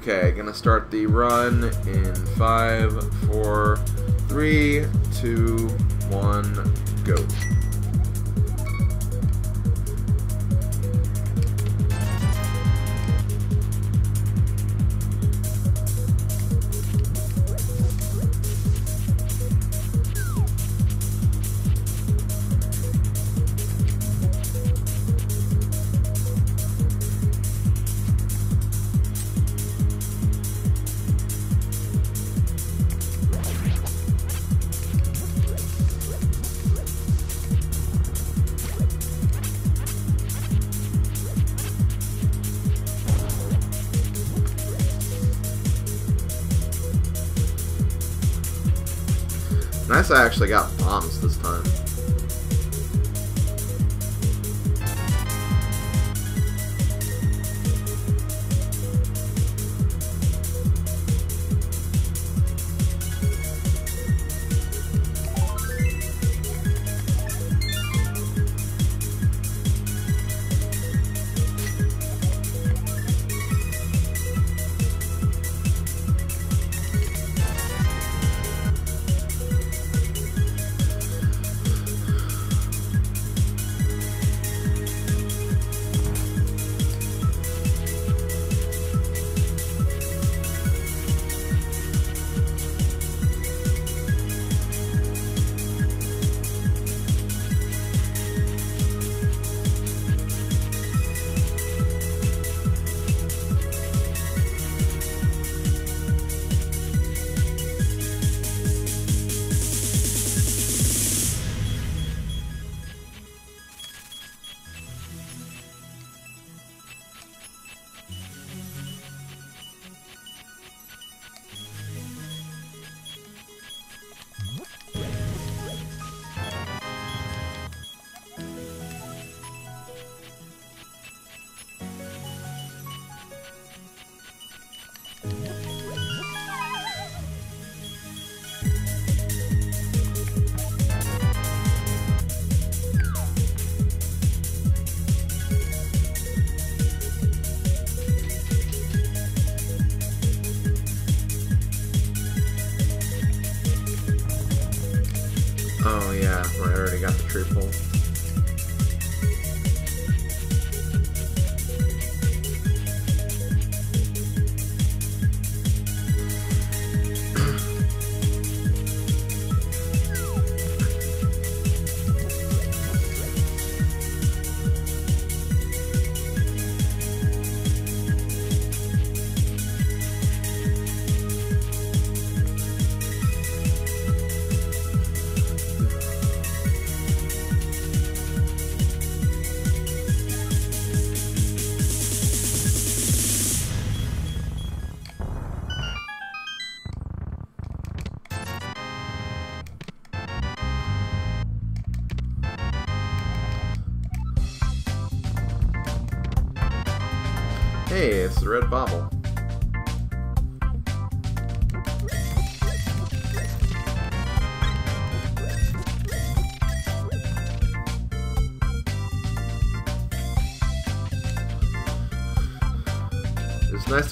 Okay, gonna start the run in five, four, three, two, one, go.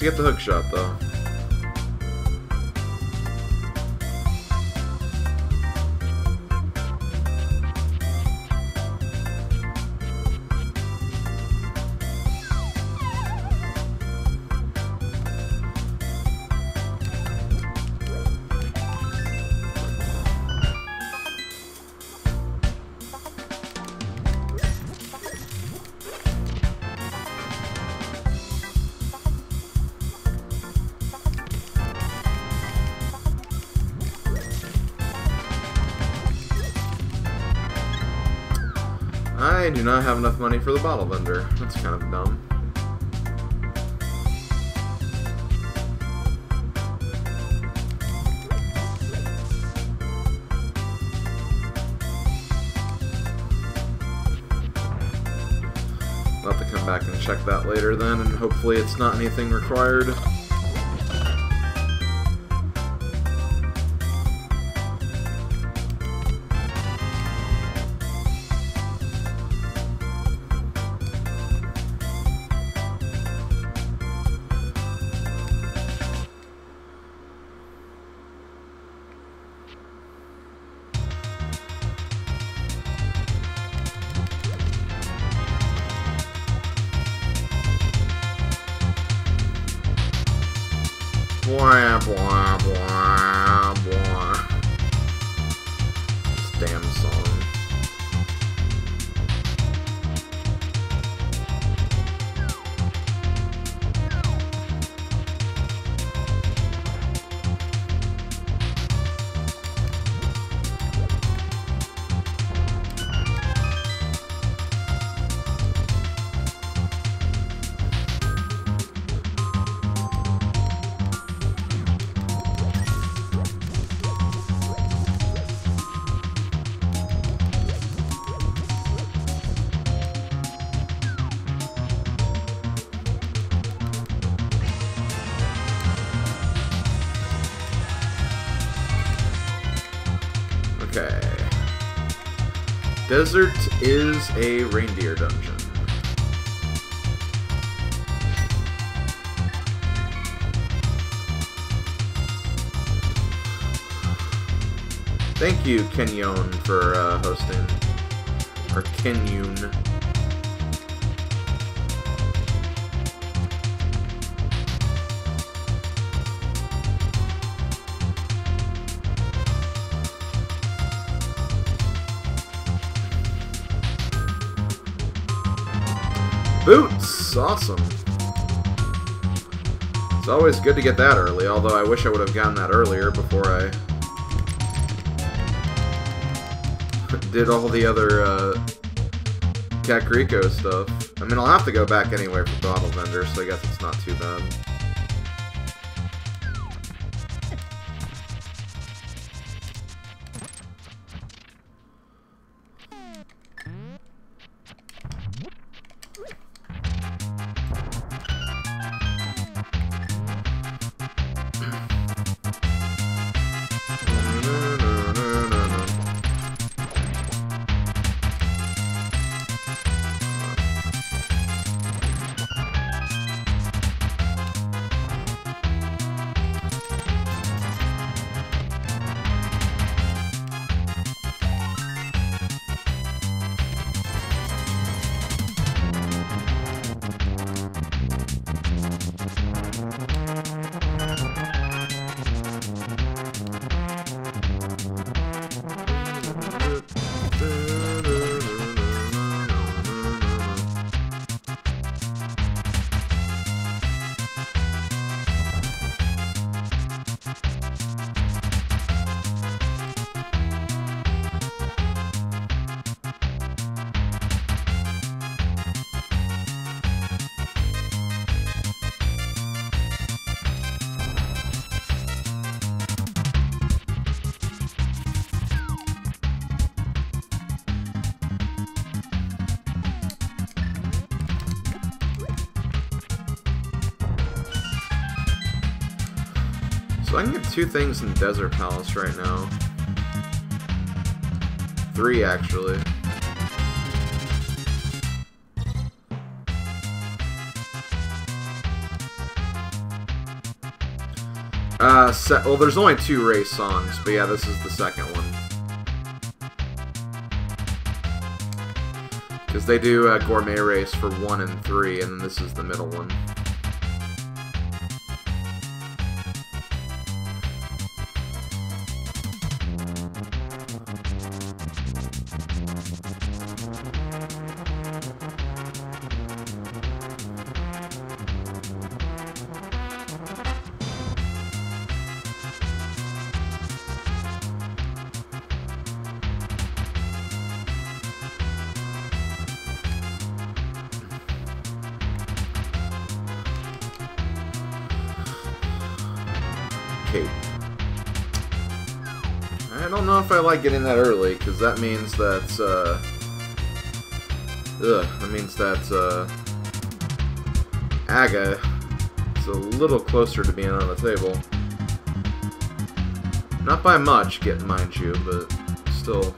Get the hook shot though. I do not have enough money for the bottle vendor. That's kind of dumb. I'll have to come back and check that later then, and hopefully it's not anything required. Kenyon, for uh, hosting. Or Kenyun. Boots! Awesome. It's always good to get that early, although I wish I would have gotten that earlier before I did all the other uh, Kakariko stuff. I mean, I'll have to go back anyway for Bottle Vendor, so I guess it's not too bad. I can get two things in Desert Palace right now. Three, actually. Uh, well, there's only two race songs, but yeah, this is the second one. Because they do a gourmet race for one and three, and this is the middle one. Getting that early, because that means that, uh... Ugh, that means that, uh... Aga is a little closer to being on the table. Not by much, get mind you, but still...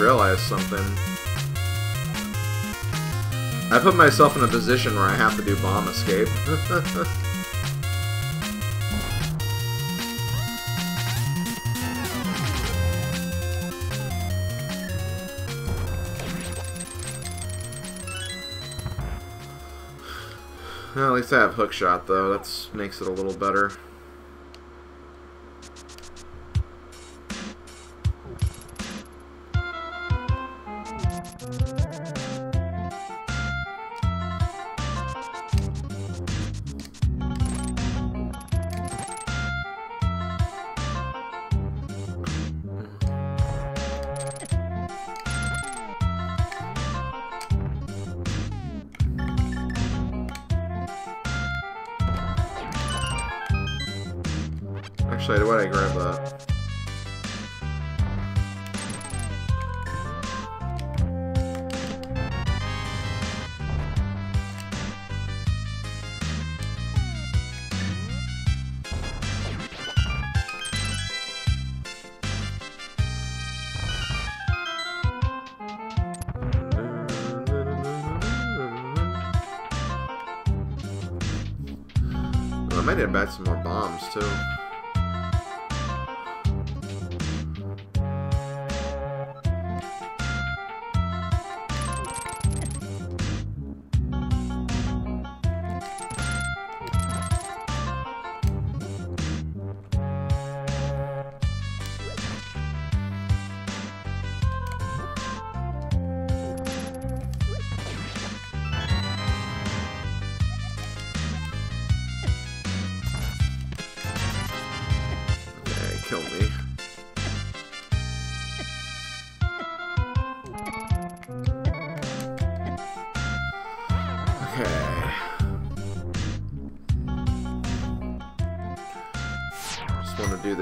realized something. I put myself in a position where I have to do bomb escape. well, at least I have hook shot though. That makes it a little better.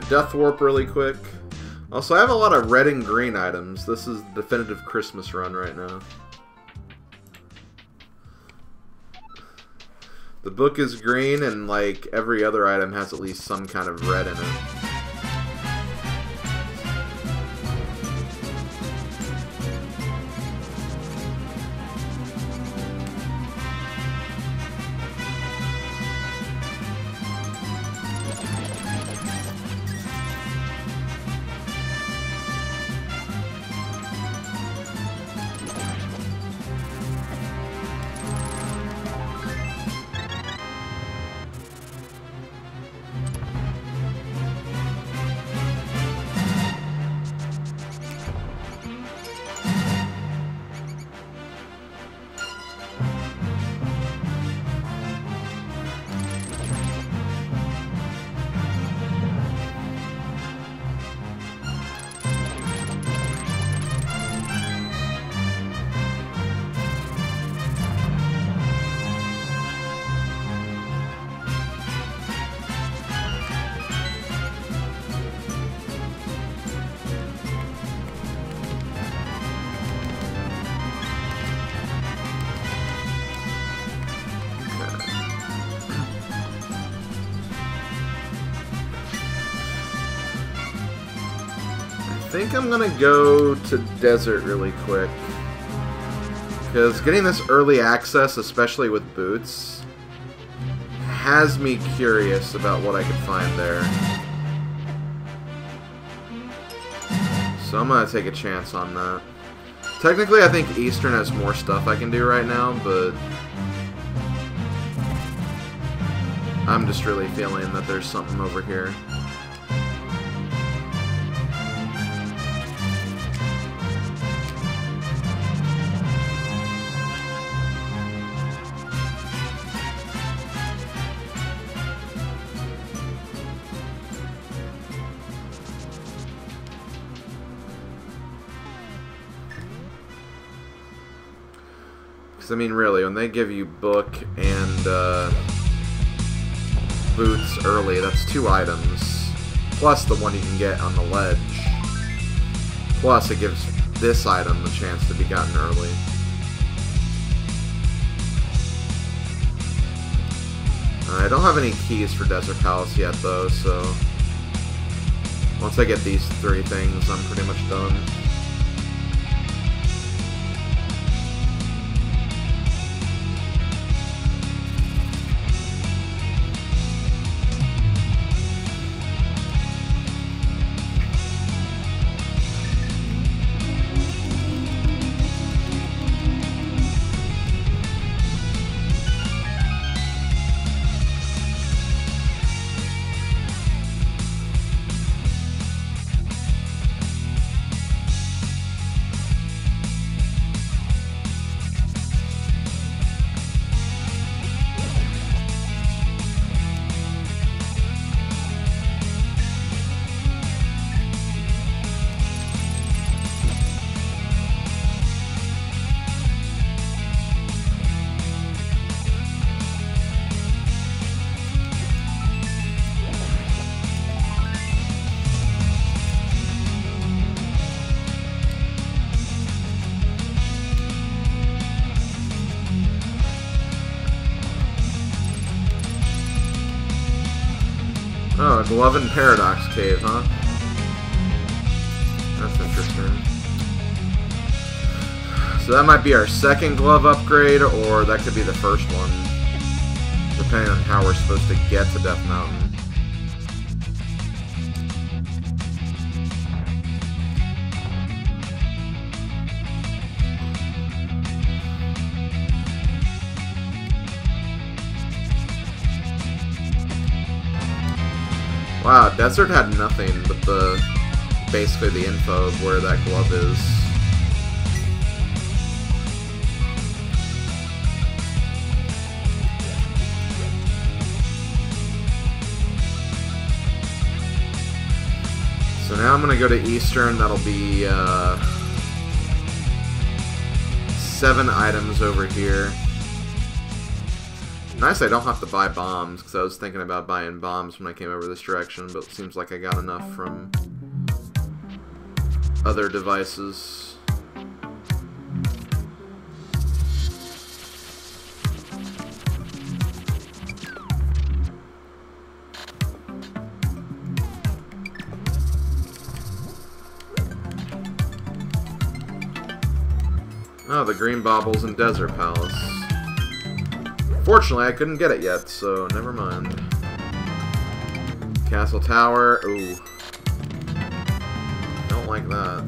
Death warp really quick. Also, I have a lot of red and green items. This is the definitive Christmas run right now. The book is green, and like every other item has at least some kind of red in it. I'm gonna go to Desert really quick. Because getting this early access, especially with boots, has me curious about what I could find there. So I'm gonna take a chance on that. Technically, I think Eastern has more stuff I can do right now, but... I'm just really feeling that there's something over here. Because, I mean, really, when they give you book and uh, boots early, that's two items. Plus the one you can get on the ledge. Plus it gives this item the chance to be gotten early. I don't have any keys for Desert Palace yet, though, so... Once I get these three things, I'm pretty much done. Glove in Paradox Cave, huh? That's interesting. So that might be our second glove upgrade, or that could be the first one. Depending on how we're supposed to get to Death Mountain. Desert had nothing but the basically the info of where that glove is. So now I'm gonna go to Eastern. That'll be uh, seven items over here. Nice I don't have to buy bombs, because I was thinking about buying bombs when I came over this direction, but it seems like I got enough from other devices. Oh, the green baubles in Desert Palace. Fortunately, I couldn't get it yet, so never mind. Castle Tower. Ooh. Don't like that.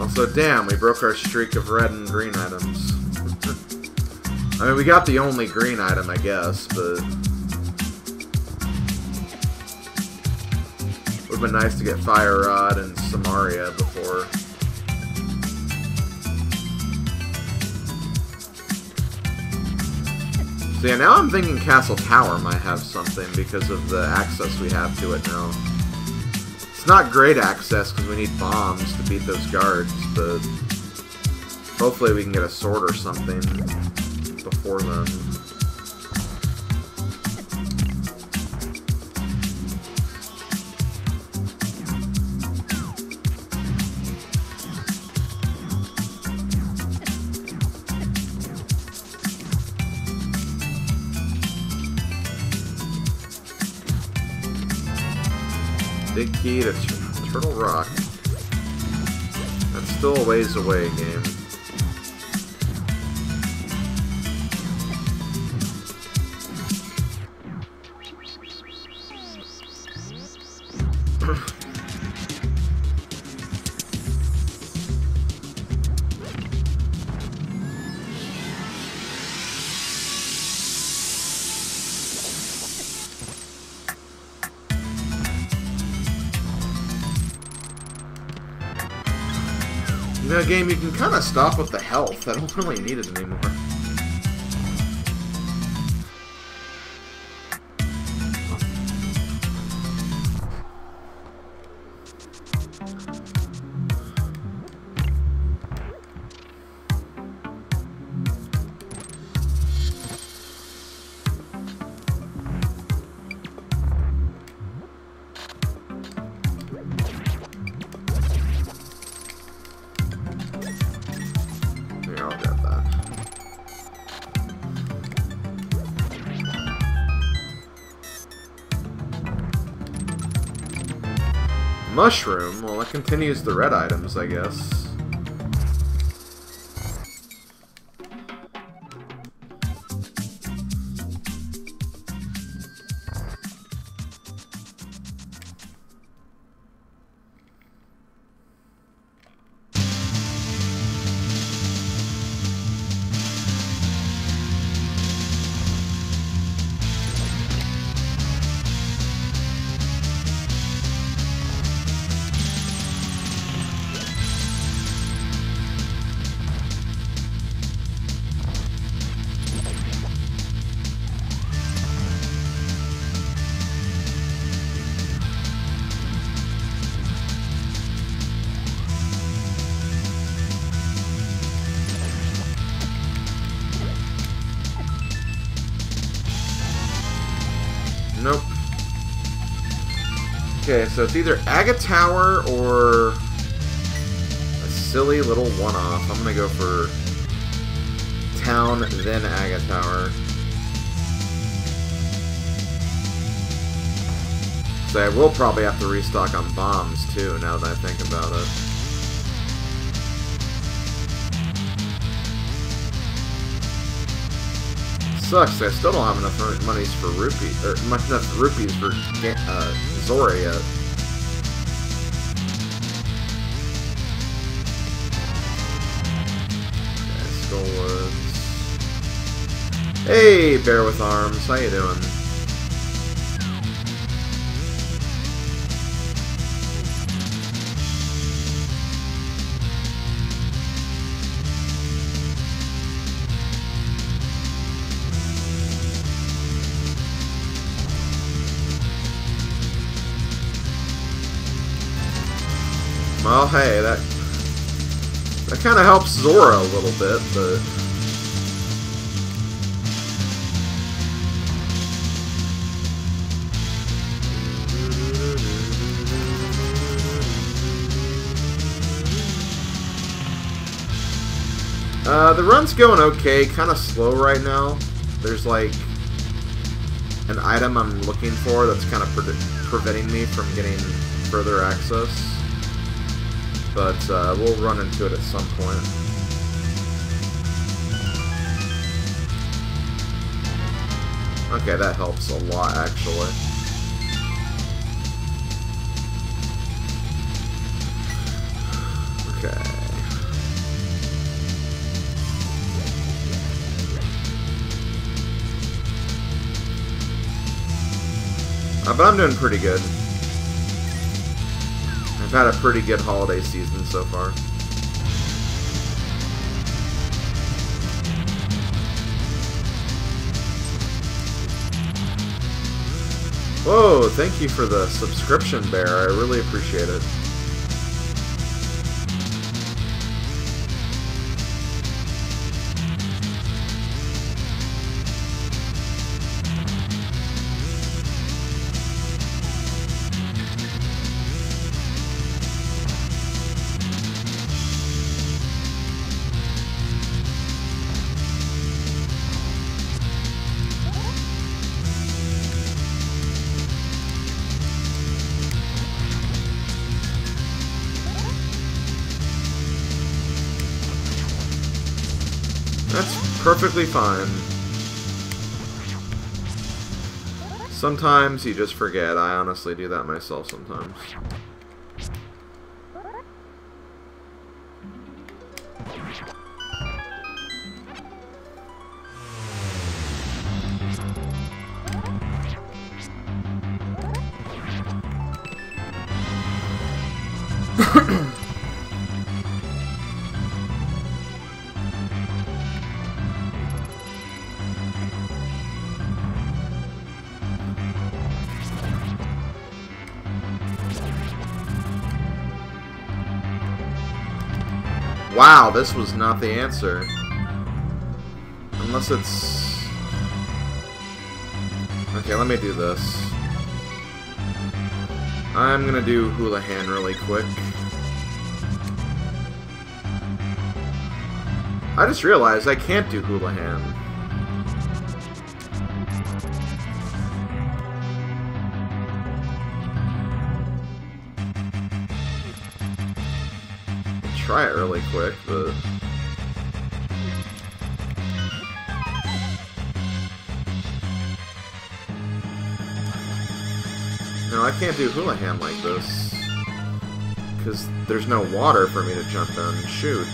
Also, damn, we broke our streak of red and green items. I mean, we got the only green item, I guess, but... Would've been nice to get Fire Rod and Somaria before... So yeah, now I'm thinking Castle Tower might have something because of the access we have to it now. It's not great access because we need bombs to beat those guards, but hopefully we can get a sword or something before then. Big key to Turtle Rock. That's still a ways away, game. Kind of stop with the health. I don't really need it anymore. Continues the red items, I guess. So it's either Aga Tower or a silly little one-off. I'm gonna go for Town, then Aga Tower. So I will probably have to restock on bombs too, now that I think about it. Sucks. I still don't have enough monies for rupee or much enough rupees for uh, Zora yet. Hey, Bear with Arms. How you doing? Well, hey, that that kind of helps Zora a little bit, but Uh, the run's going okay, kind of slow right now. There's like an item I'm looking for that's kind of pre preventing me from getting further access but uh, we'll run into it at some point. Okay, that helps a lot, actually. Okay. Uh, but I'm doing pretty good. I've had a pretty good holiday season so far. Whoa, thank you for the subscription, Bear. I really appreciate it. Perfectly fine. Sometimes you just forget. I honestly do that myself sometimes. This was not the answer. Unless it's... Okay, let me do this. I'm gonna do Houlihan really quick. I just realized I can't do Houlihan. try it really quick, but... can't do hula hand like this. Because there's no water for me to jump in and shoot.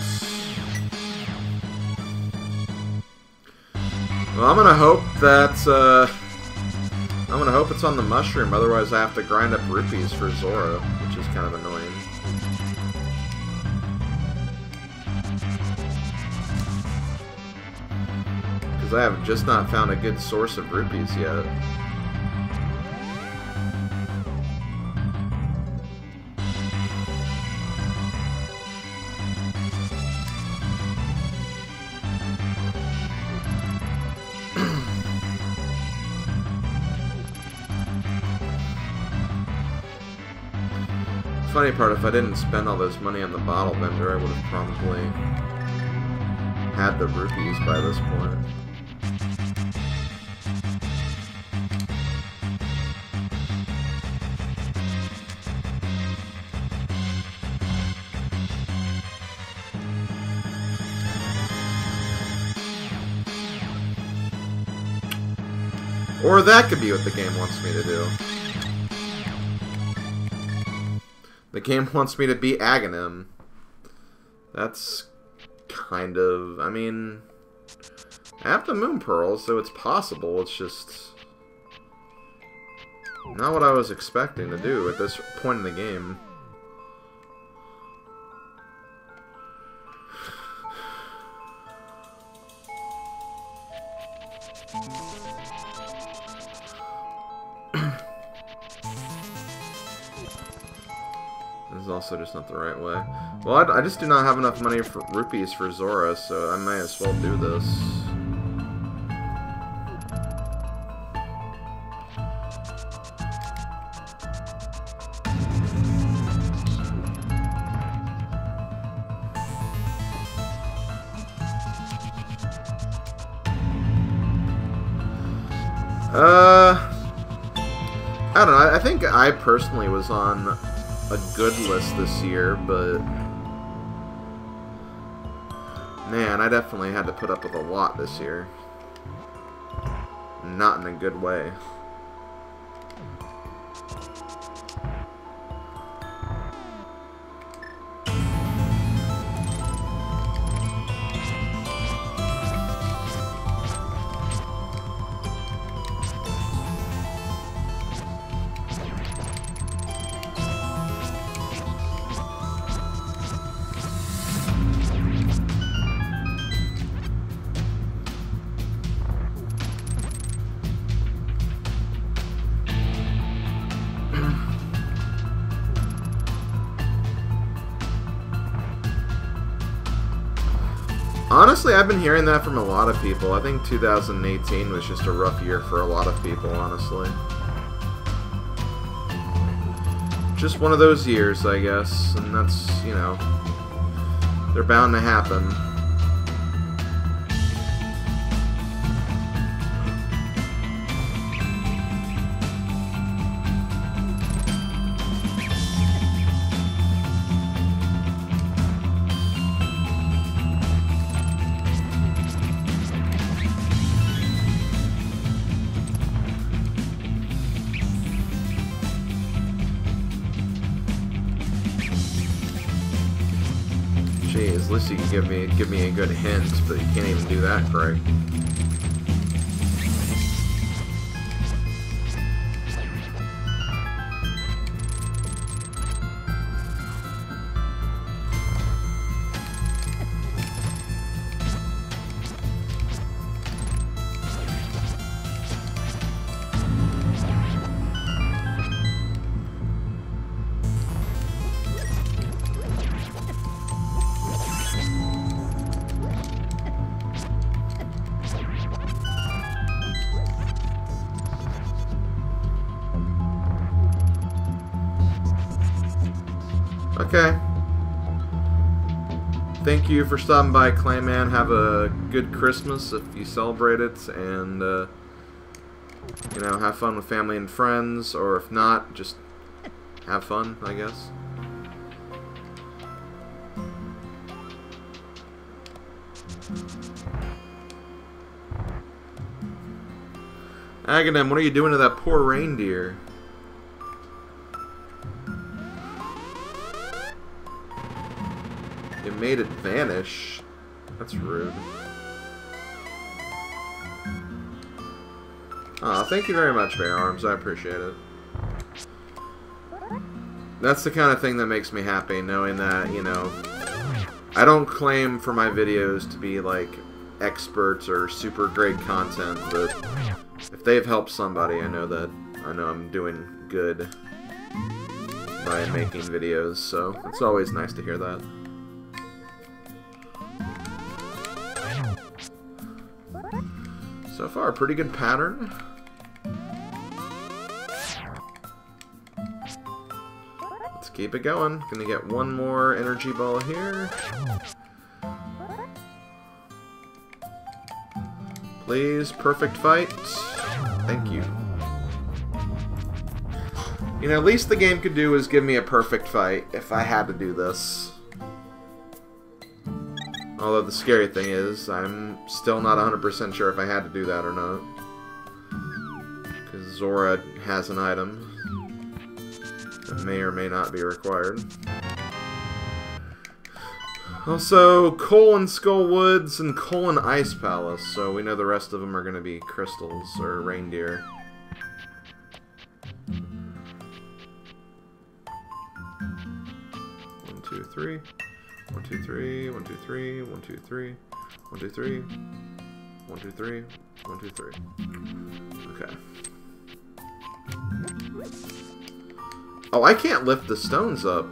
Well, I'm gonna hope that, uh... I'm gonna hope it's on the mushroom, otherwise I have to grind up rupees for Zora, which is kind of annoying. Because I have just not found a good source of rupees yet. Funny part, if I didn't spend all this money on the bottle vendor, I would have probably had the rupees by this point. Or that could be what the game wants me to do. The game wants me to beat Agahnim. That's kind of... I mean... I have the Moon Pearl, so it's possible. It's just... Not what I was expecting to do at this point in the game. Also just not the right way. Well, I, I just do not have enough money for rupees for Zora, so I may as well do this. Uh, I don't know. I think I personally was on a good list this year, but... Man, I definitely had to put up with a lot this year. Not in a good way. I've been hearing that from a lot of people. I think 2018 was just a rough year for a lot of people, honestly. Just one of those years, I guess, and that's, you know, they're bound to happen. You can give me give me a good hint, but you can't even do that correct. For stopping by, Clayman. Have a good Christmas if you celebrate it, and, uh, you know, have fun with family and friends, or if not, just have fun, I guess. Agahnim, what are you doing to that poor reindeer? Vanish. That's rude. Aw, thank you very much, Bear Arms. I appreciate it. That's the kind of thing that makes me happy, knowing that, you know, I don't claim for my videos to be, like, experts or super great content, but if they've helped somebody, I know that, I know I'm doing good by making videos, so it's always nice to hear that. So far, pretty good pattern. Let's keep it going. Gonna get one more energy ball here. Please, perfect fight. Thank you. You know, at least the game could do is give me a perfect fight if I had to do this. Although the scary thing is, I'm still not 100% sure if I had to do that or not. Because Zora has an item that may or may not be required. Also, Coal and Skull Woods and Coal and Ice Palace, so we know the rest of them are going to be crystals or reindeer. One, two, three. One, two, three, one, two, three, one, two, three, one, two, three, one, two, three, one, two, three. Okay. Oh, I can't lift the stones up.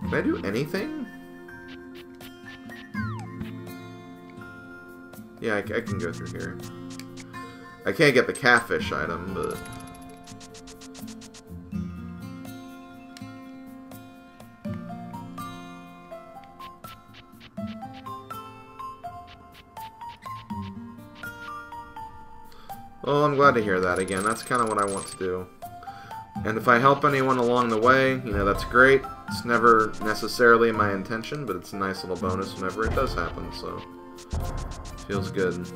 Can I do anything? Yeah, I, I can go through here. I can't get the catfish item, but... Well, I'm glad to hear that again. That's kind of what I want to do. And if I help anyone along the way, you know, that's great. It's never necessarily my intention, but it's a nice little bonus whenever it does happen, so... Feels good.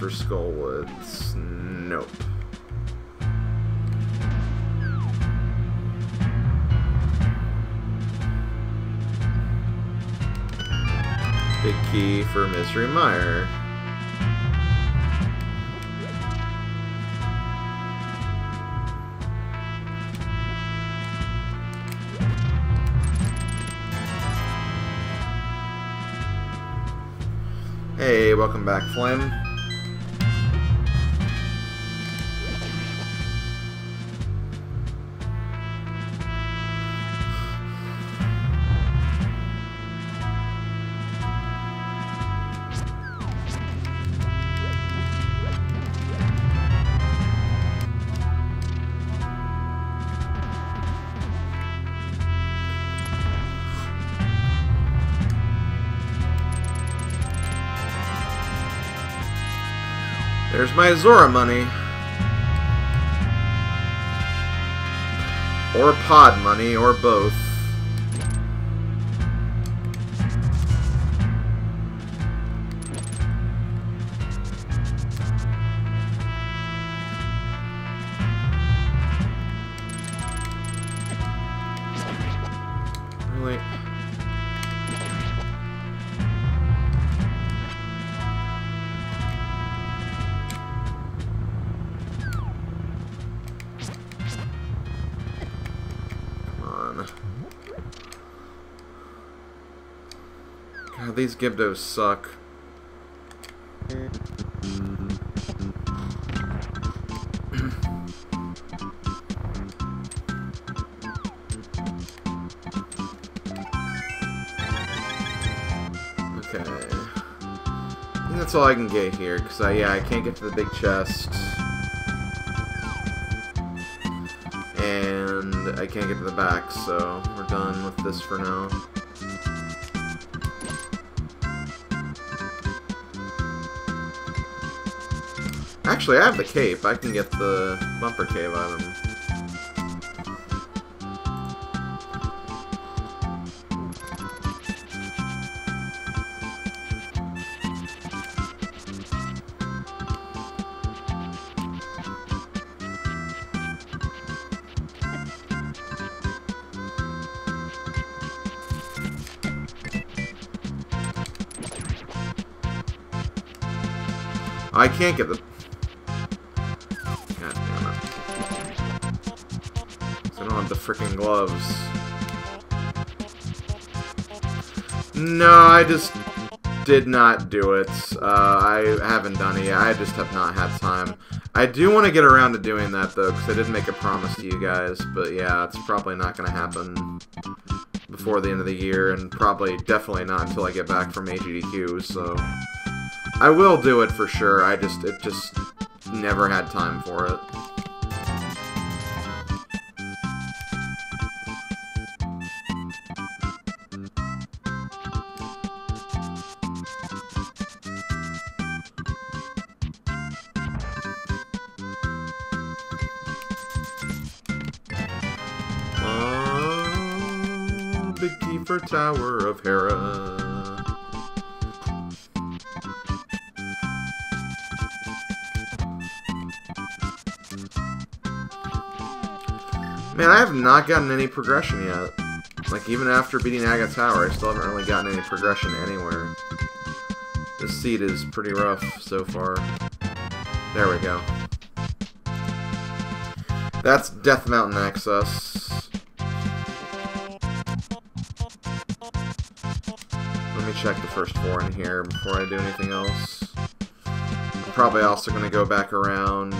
For Skullwoods? Nope. Big key for Misery Mire. Hey, welcome back, Flame. Zora money. Or pod money, or both. Gibdos suck. Okay. That's all I can get here, because I, yeah, I can't get to the big chest. And I can't get to the back, so we're done with this for now. Actually, I have the cape. I can get the bumper cave item. I can't get the... gloves. No, I just did not do it. Uh, I haven't done it yet. I just have not had time. I do want to get around to doing that, though, because I did make a promise to you guys. But yeah, it's probably not going to happen before the end of the year, and probably definitely not until I get back from AGDQ, so... I will do it for sure. I just it just never had time for it. Tower of Hera. Man, I have not gotten any progression yet. Like, even after beating Aga Tower, I still haven't really gotten any progression anywhere. This seat is pretty rough so far. There we go. That's Death Mountain access. Check the first four in here before I do anything else. I'm probably also going to go back around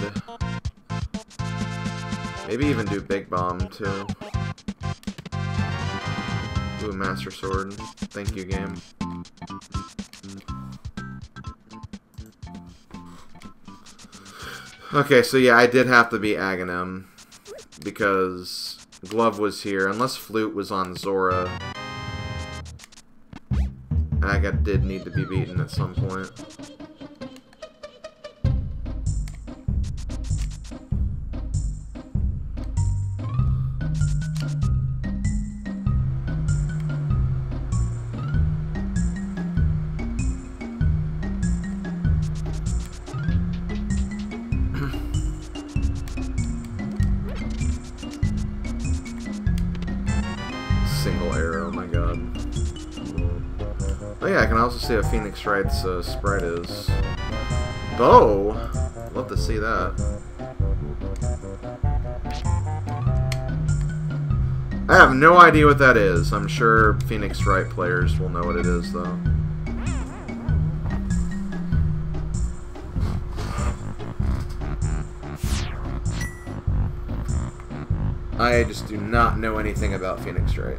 Maybe even do Big Bomb, too. Ooh, Master Sword. Thank you, game. Okay, so yeah, I did have to be Agahnim. Because Glove was here. Unless Flute was on Zora. Aga did need to be beaten at some point. What Phoenix Wright's uh, sprite is. Oh! Love to see that. I have no idea what that is. I'm sure Phoenix Wright players will know what it is, though. I just do not know anything about Phoenix Wright.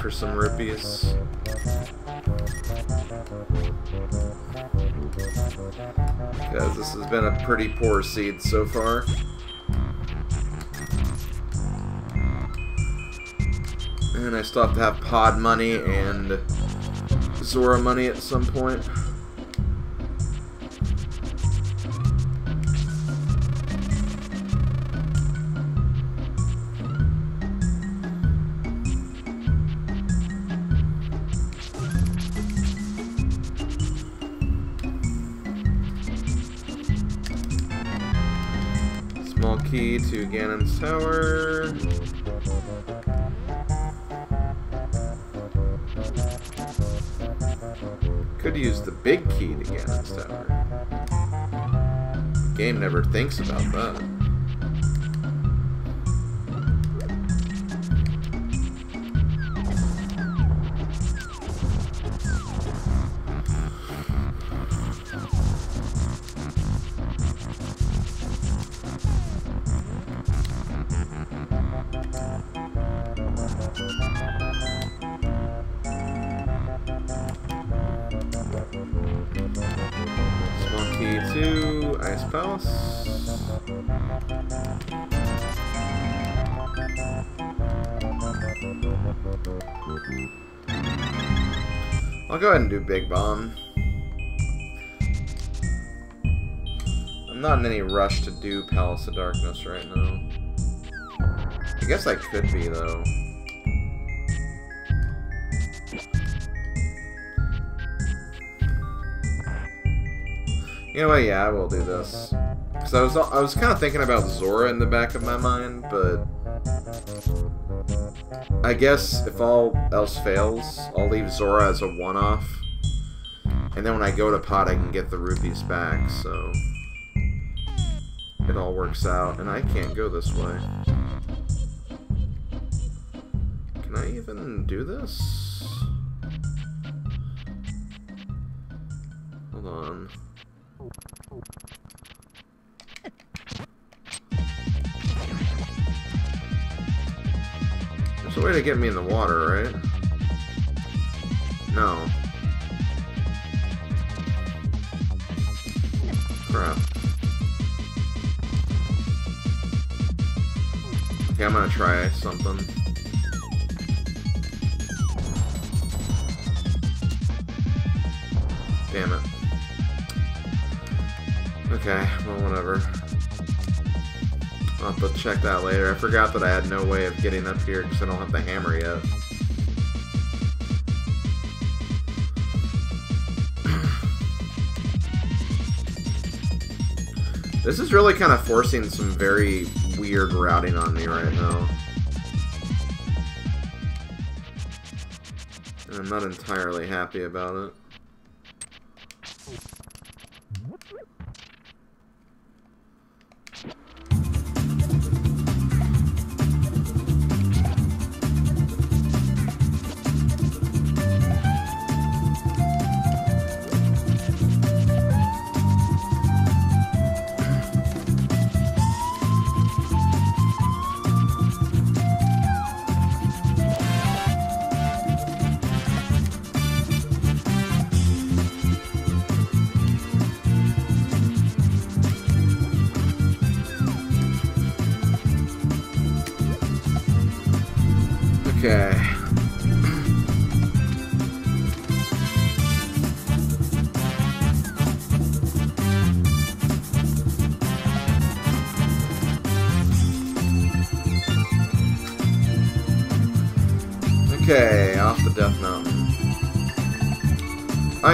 for some rupees. Because this has been a pretty poor seed so far. And I still have to have pod money and Zora money at some point. To Ganon's tower. Could use the big key to Ganon's tower. The game never thinks about that. Big Bomb. I'm not in any rush to do Palace of Darkness right now. I guess I could be, though. You know what? Yeah, I will do this. Cause I was I was kind of thinking about Zora in the back of my mind, but I guess if all else fails, I'll leave Zora as a one-off, and then when I go to pot, I can get the rupees back. So it all works out, and I can't go this way. Can I even do this? Hold on. There's a way to get me in the water, right? No. Crap. Okay, I'm gonna try something. Damn it. Okay, well, whatever. I'll have to check that later. I forgot that I had no way of getting up here because I don't have the hammer yet. This is really kind of forcing some very weird routing on me right now. And I'm not entirely happy about it.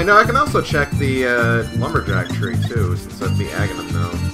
Know I can also check the uh, Lumberjack tree too, since that's the Agahnim now.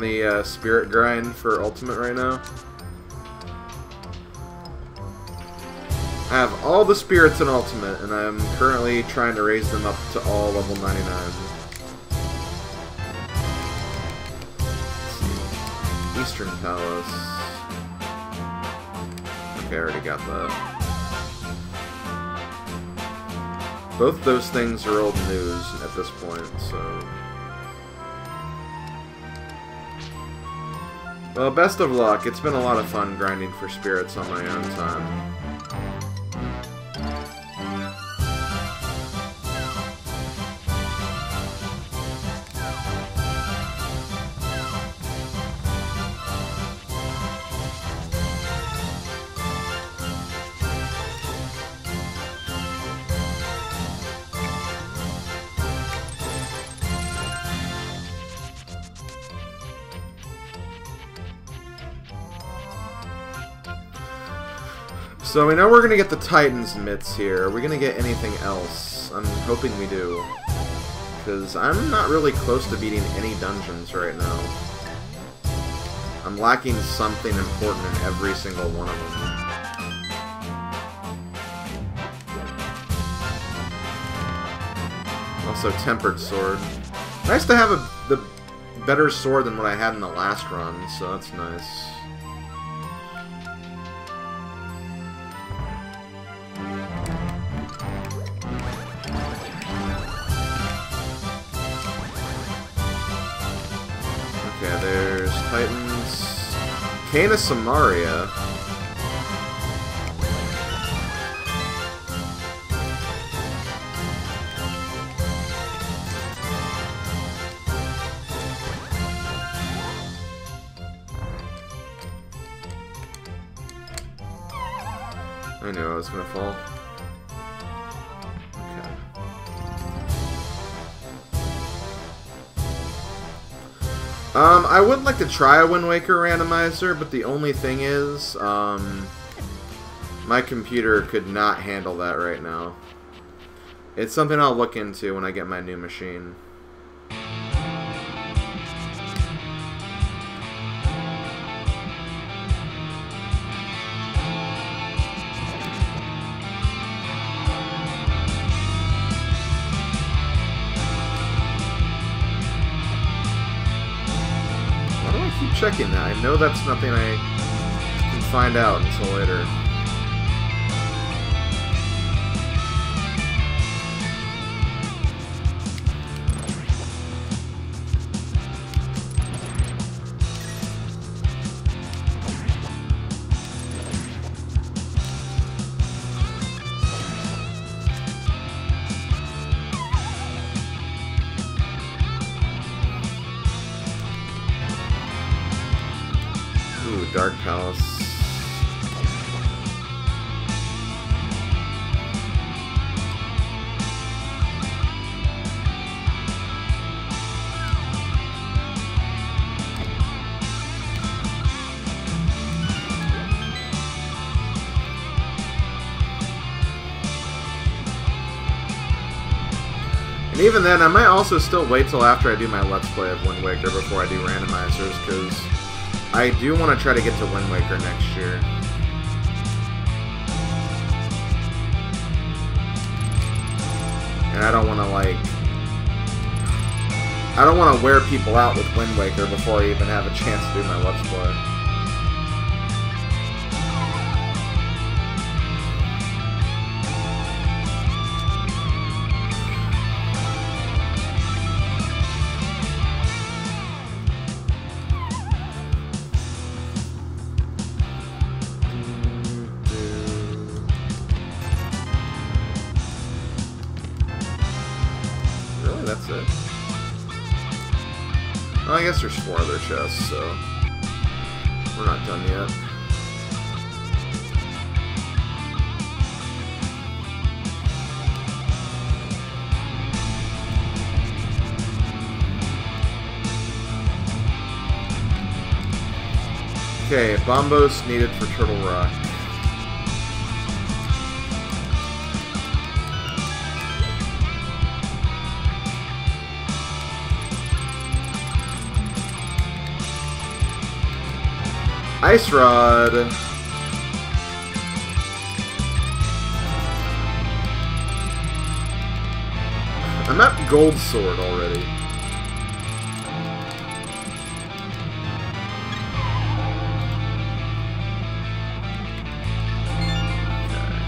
The uh, spirit grind for Ultimate right now? I have all the spirits in Ultimate, and I'm currently trying to raise them up to all level 99. Eastern Palace. Okay, I already got that. Both those things are old news at this point, so... Well, best of luck. It's been a lot of fun grinding for spirits on my own time. So we know we're gonna get the Titan's mitts here. Are we gonna get anything else? I'm hoping we do. Because I'm not really close to beating any dungeons right now. I'm lacking something important in every single one of them. Also, Tempered Sword. Nice to have a the better sword than what I had in the last run, so that's nice. Cana Somaria. Try a Wind Waker randomizer, but the only thing is, um, my computer could not handle that right now. It's something I'll look into when I get my new machine. Know that's nothing I can find out until later. Then, I might also still wait till after I do my Let's Play of Wind Waker before I do randomizers, because I do want to try to get to Wind Waker next year. And I don't want to, like... I don't want to wear people out with Wind Waker before I even have a chance to do my Let's Play. So we're not done yet. Okay, bombos needed for Turtle Rock. Ice Rod. I'm at Gold Sword already. Okay.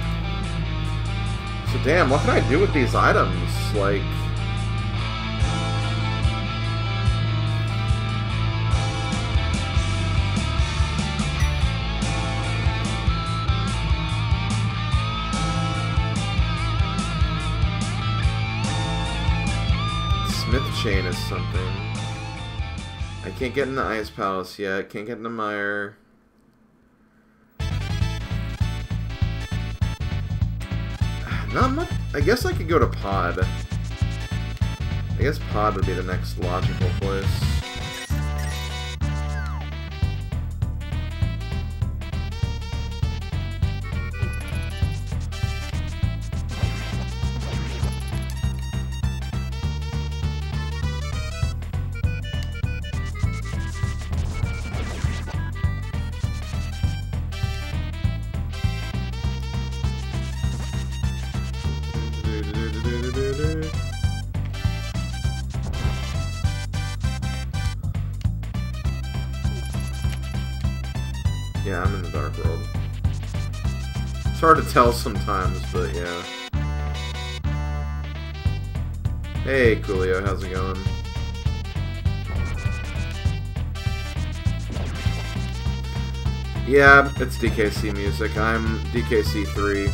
So damn, what can I do with these items? Like... chain is something. I can't get in the Ice Palace yet. Can't get in the Mire. Not much. I guess I could go to Pod. I guess Pod would be the next logical place. Tell sometimes, but yeah. Hey, Coolio, how's it going? Yeah, it's DKC music. I'm DKC3.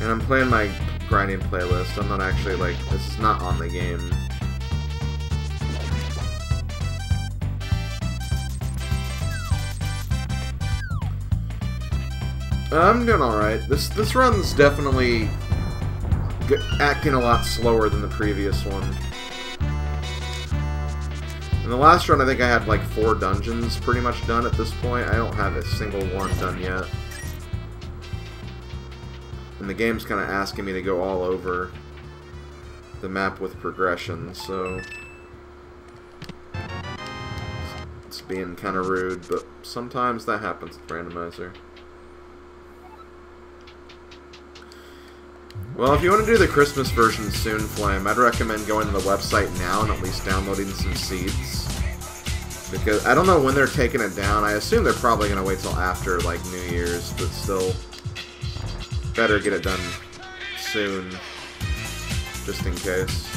And I'm playing my grinding playlist. I'm not actually, like, this is not on the game. I'm doing alright. This this run's definitely acting a lot slower than the previous one. In the last run, I think I had like four dungeons pretty much done at this point. I don't have a single one done yet. And the game's kind of asking me to go all over the map with progression, so... It's being kind of rude, but sometimes that happens with Randomizer. Well, if you want to do the Christmas version soon, Flame, I'd recommend going to the website now and at least downloading some seeds. Because I don't know when they're taking it down. I assume they're probably going to wait till after, like, New Year's, but still, better get it done soon, just in case.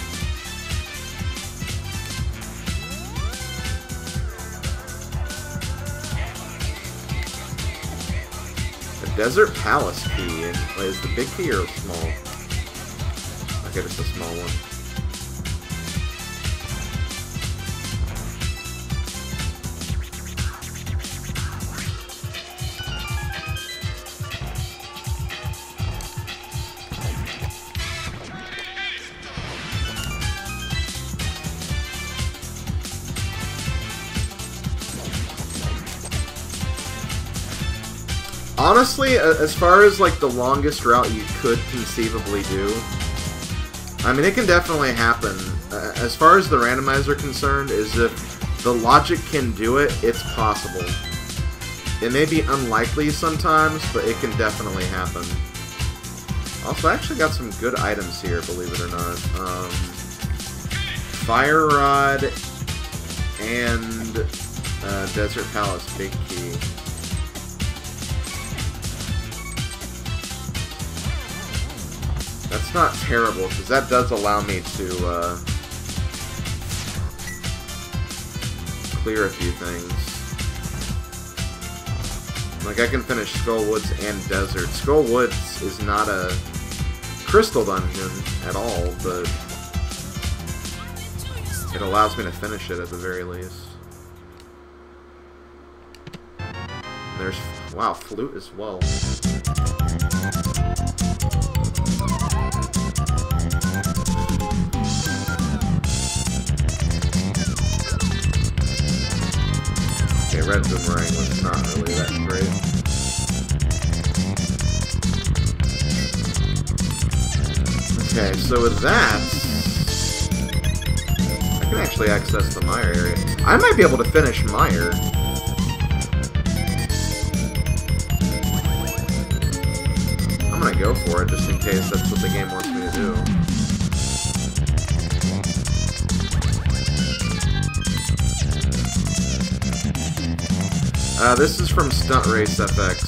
A desert Palace key. Is the big key or small? get us a small one. honestly, as far as like the longest route you could conceivably do, I mean, it can definitely happen. Uh, as far as the randomizer concerned, is if the logic can do it, it's possible. It may be unlikely sometimes, but it can definitely happen. Also, I actually got some good items here, believe it or not. Um, Fire Rod and uh, Desert Palace Big Key. That's not terrible, because that does allow me to uh, clear a few things. Like, I can finish Skull Woods and Desert. Skull Woods is not a crystal dungeon at all, but it allows me to finish it at the very least. There's, wow, flute as well. Red boomerang was not really that great. Okay, so with that, I can actually access the Mire area. I might be able to finish Mire. I'm gonna go for it, just in case that's what the game wants me to do. Uh, this is from Stunt Race FX,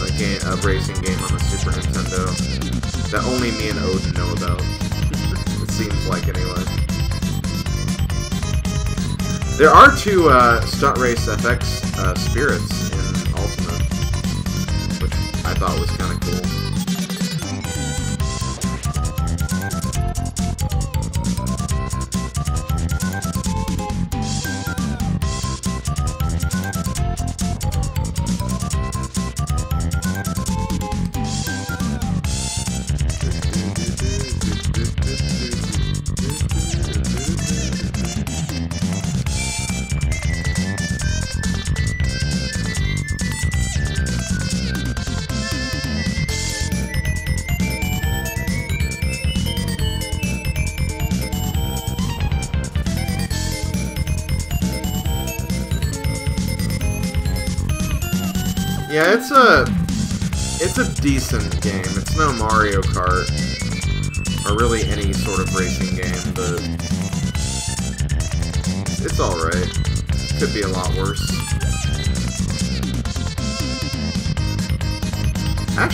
a, game, a racing game on the Super Nintendo that only me and Odin know about. it seems like, anyway. There are two uh, Stunt Race FX uh, spirits in Ultimate, which I thought was kind of cool.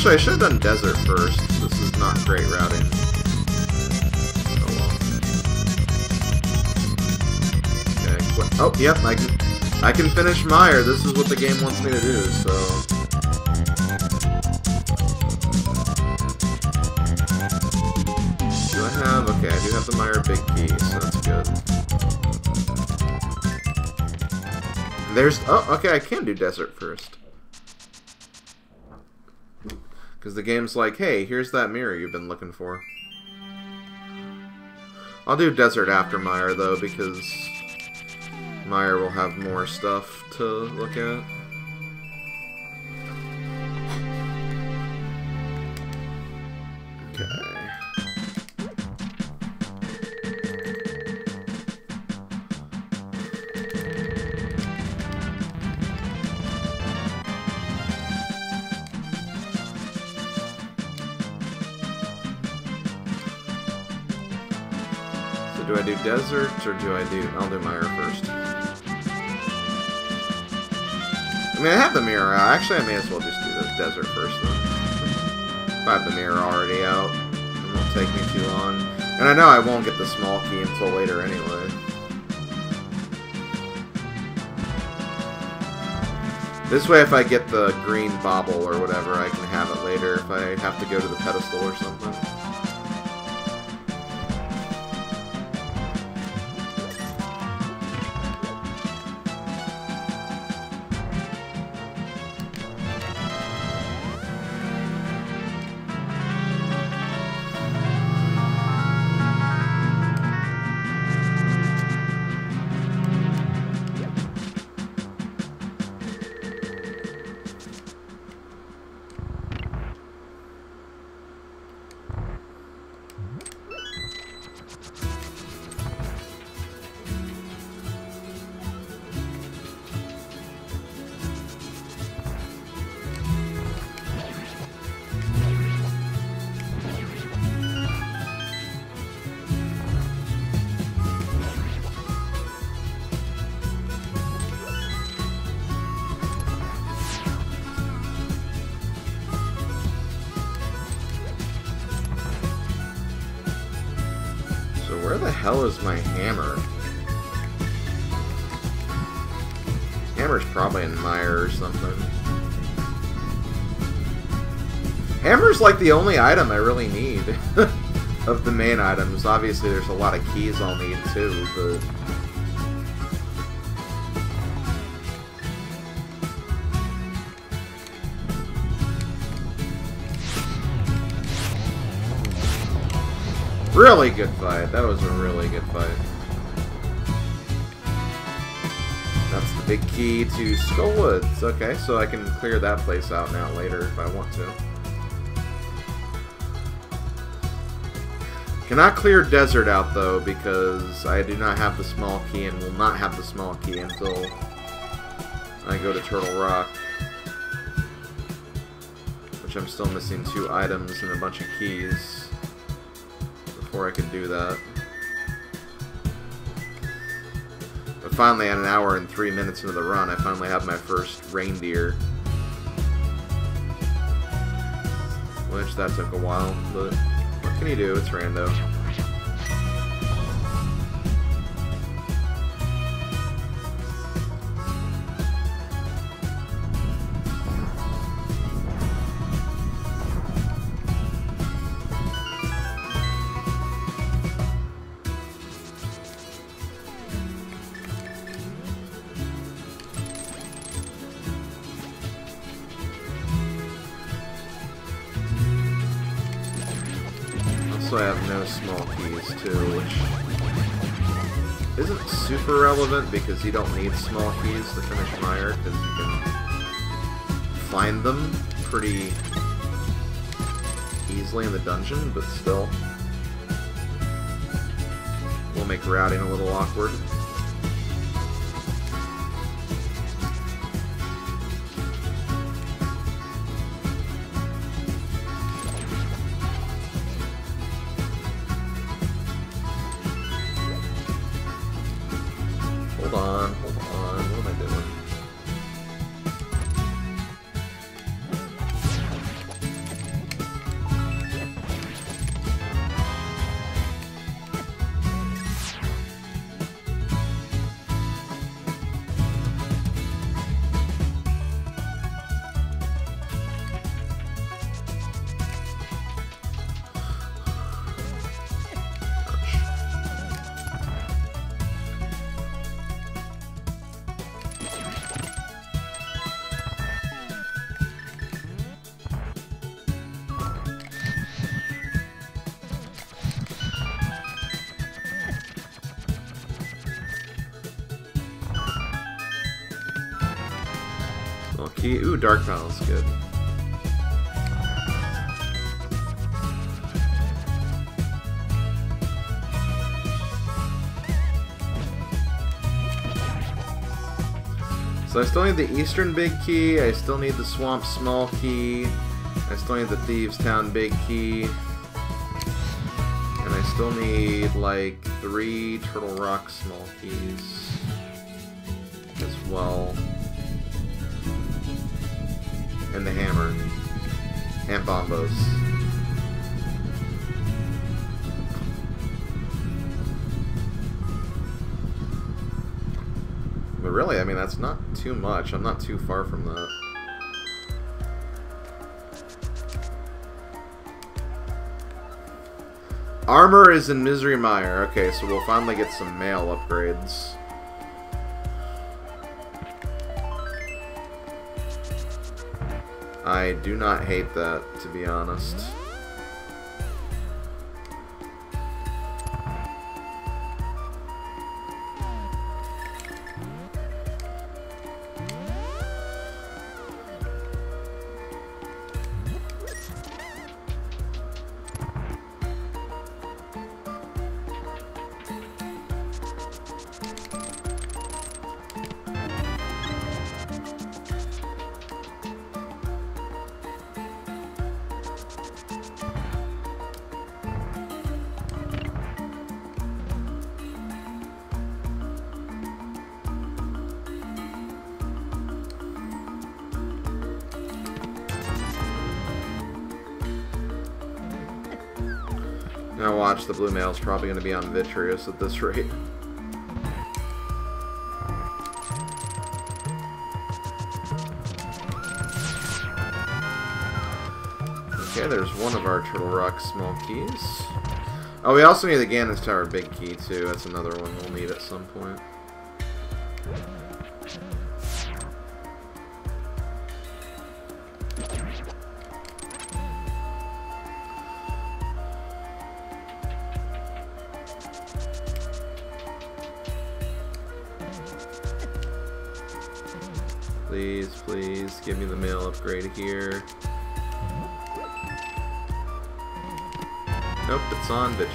Actually, I should have done Desert first. This is not great routing. Oh well. Okay. Oh, yep, I can I can finish Mire. This is what the game wants me to do, so... Do I have... Okay, I do have the Mire Big Key, so that's good. There's... Oh, okay, I can do Desert first. Because the game's like, hey, here's that mirror you've been looking for. I'll do Desert after Mire, though, because Mire will have more stuff to look at. Or do I do... I'll do Mire first. I mean, I have the mirror out. Actually, I may as well just do the desert first, then. If I have the mirror already out, it won't take me too long. And I know I won't get the small key until later anyway. This way, if I get the green bauble or whatever, I can have it later if I have to go to the pedestal or something. Hell is my hammer? Hammer's probably in Mire or something. Hammer's like the only item I really need of the main items. Obviously, there's a lot of keys I'll need too, but... Really good fight. That was a really good fight. That's the big key to Skull Woods. Okay, so I can clear that place out now later if I want to. Cannot clear Desert out though because I do not have the small key and will not have the small key until I go to Turtle Rock. Which I'm still missing two items and a bunch of keys I can do that. But finally, at an hour and three minutes into the run, I finally have my first reindeer. Which, that took a while, but what can you do? It's rando. Because you don't need small keys to finish Mire because you can find them pretty easily in the dungeon, but still will make routing a little awkward. So I still need the Eastern Big Key, I still need the Swamp Small Key, I still need the Thieves Town Big Key, and I still need like three Turtle Rock Small Keys as well and the hammer. And bombos. But really, I mean, that's not too much. I'm not too far from that. Armor is in Misery Mire. Okay, so we'll finally get some mail upgrades. I do not hate that, to be honest. Mail's probably going to be on Vitreous at this rate. Okay, there's one of our Turtle Rock small keys. Oh, we also need the Ganon's Tower big key, too. That's another one we'll need at some point.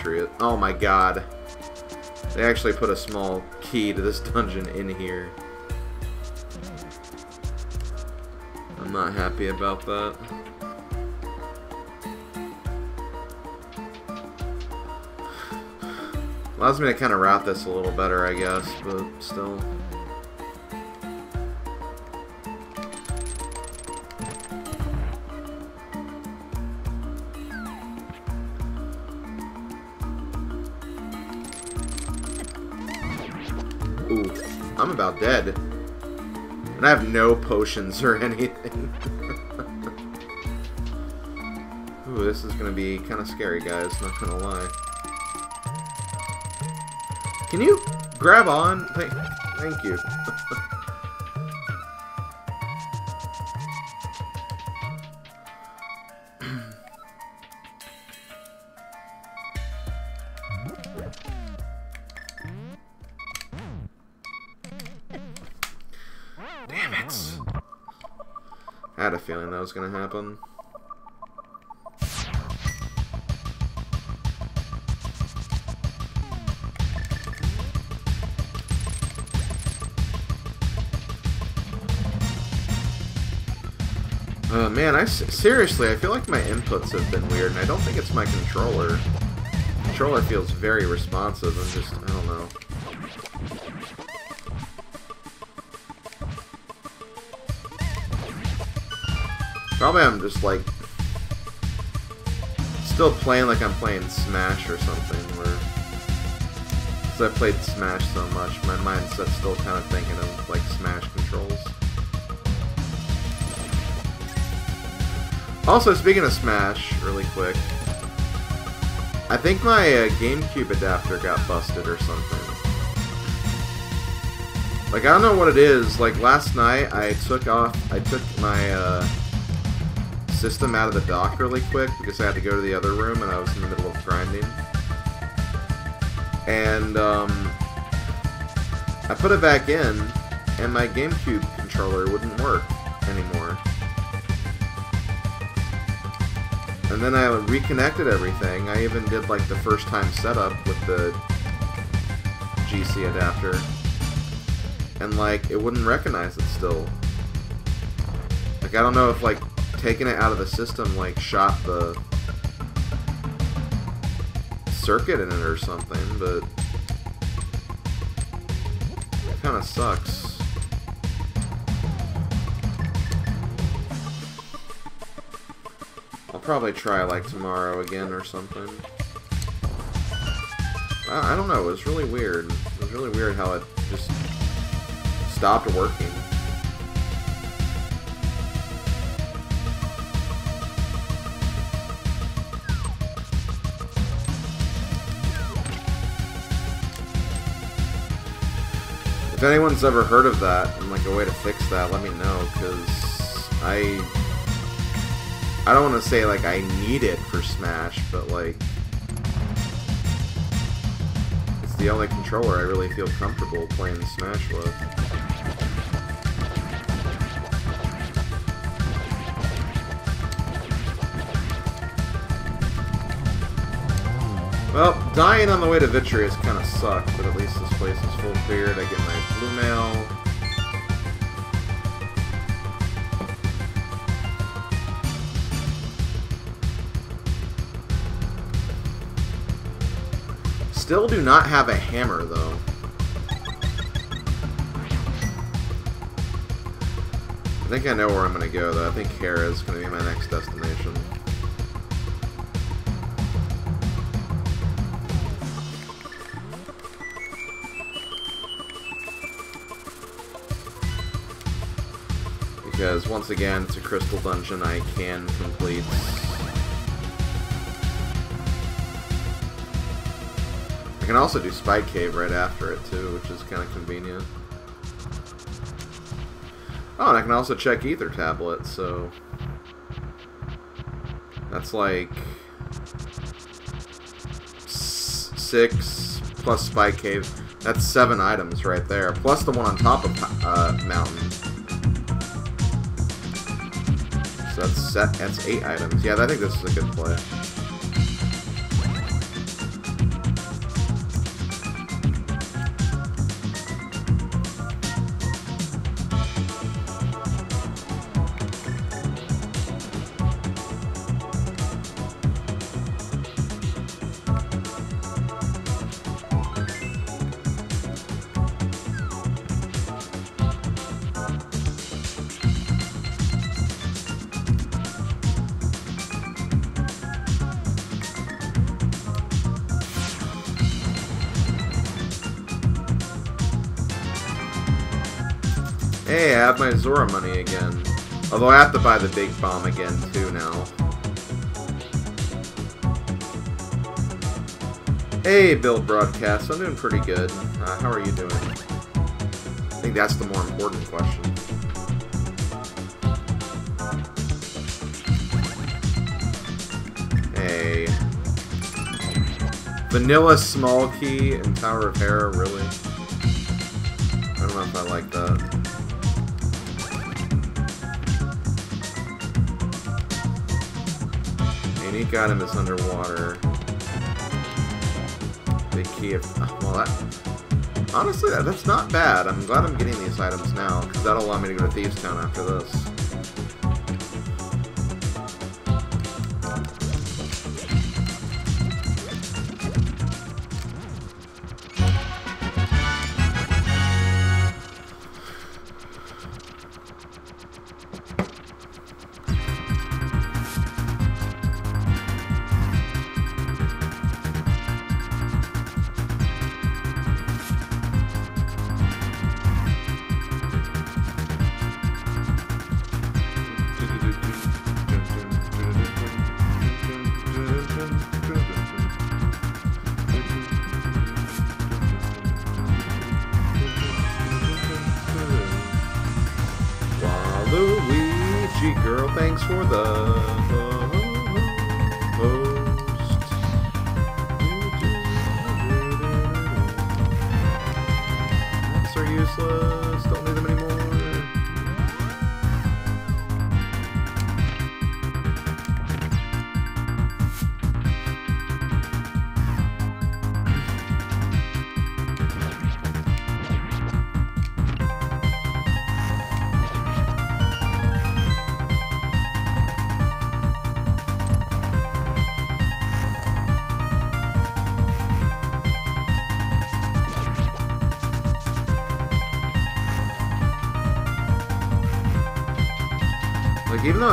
On Oh my god. They actually put a small key to this dungeon in here. I'm not happy about that. Allows me to kind of route this a little better, I guess, but still. I have no potions or anything. Ooh, this is gonna be kind of scary, guys, not gonna lie. Can you grab on? Thank, thank you. Was gonna happen. Uh, man, I seriously, I feel like my inputs have been weird, and I don't think it's my controller. controller feels very responsive. I'm just, I'm just like still playing like I'm playing Smash or something, where because I played Smash so much, my mindset's still kind of thinking of like Smash controls. Also, speaking of Smash, really quick, I think my uh, GameCube adapter got busted or something. Like, I don't know what it is. Like, last night, I took off, I took my, uh, system out of the dock really quick because I had to go to the other room and I was in the middle of grinding. And, um, I put it back in, and my GameCube controller wouldn't work anymore. And then I reconnected everything. I even did like the first time setup with the GC adapter. And like, it wouldn't recognize it still. Like, I don't know if like taking it out of the system like shot the circuit in it or something, but it kind of sucks. I'll probably try like tomorrow again or something. I, I don't know, it was really weird. It was really weird how it just stopped working. If anyone's ever heard of that and like a way to fix that, let me know because I I don't want to say like I need it for Smash, but like it's the only controller I really feel comfortable playing Smash with. Well, dying on the way to Vitreous kind of sucked, but at least this place is full cleared. I get my blue mail. Still do not have a hammer, though. I think I know where I'm going to go, though. I think Hera is going to be my next destination. Because, once again, it's a crystal dungeon I can complete. I can also do Spike Cave right after it, too, which is kind of convenient. Oh, and I can also check Ether Tablet, so... That's like... Six plus Spike Cave. That's seven items right there, plus the one on top of uh, Mountain. That's. That's eight items. Yeah, I think this is a good play. Zora money again. Although I have to buy the big bomb again, too, now. Hey, Build Broadcast. I'm doing pretty good. Uh, how are you doing? I think that's the more important question. Hey. Vanilla Small Key and Tower of Hera, really? I don't know if I like that. Unique item is underwater. Big key of... Well, that... Honestly, that, that's not bad. I'm glad I'm getting these items now, because that'll allow me to go to Thieves Town after this.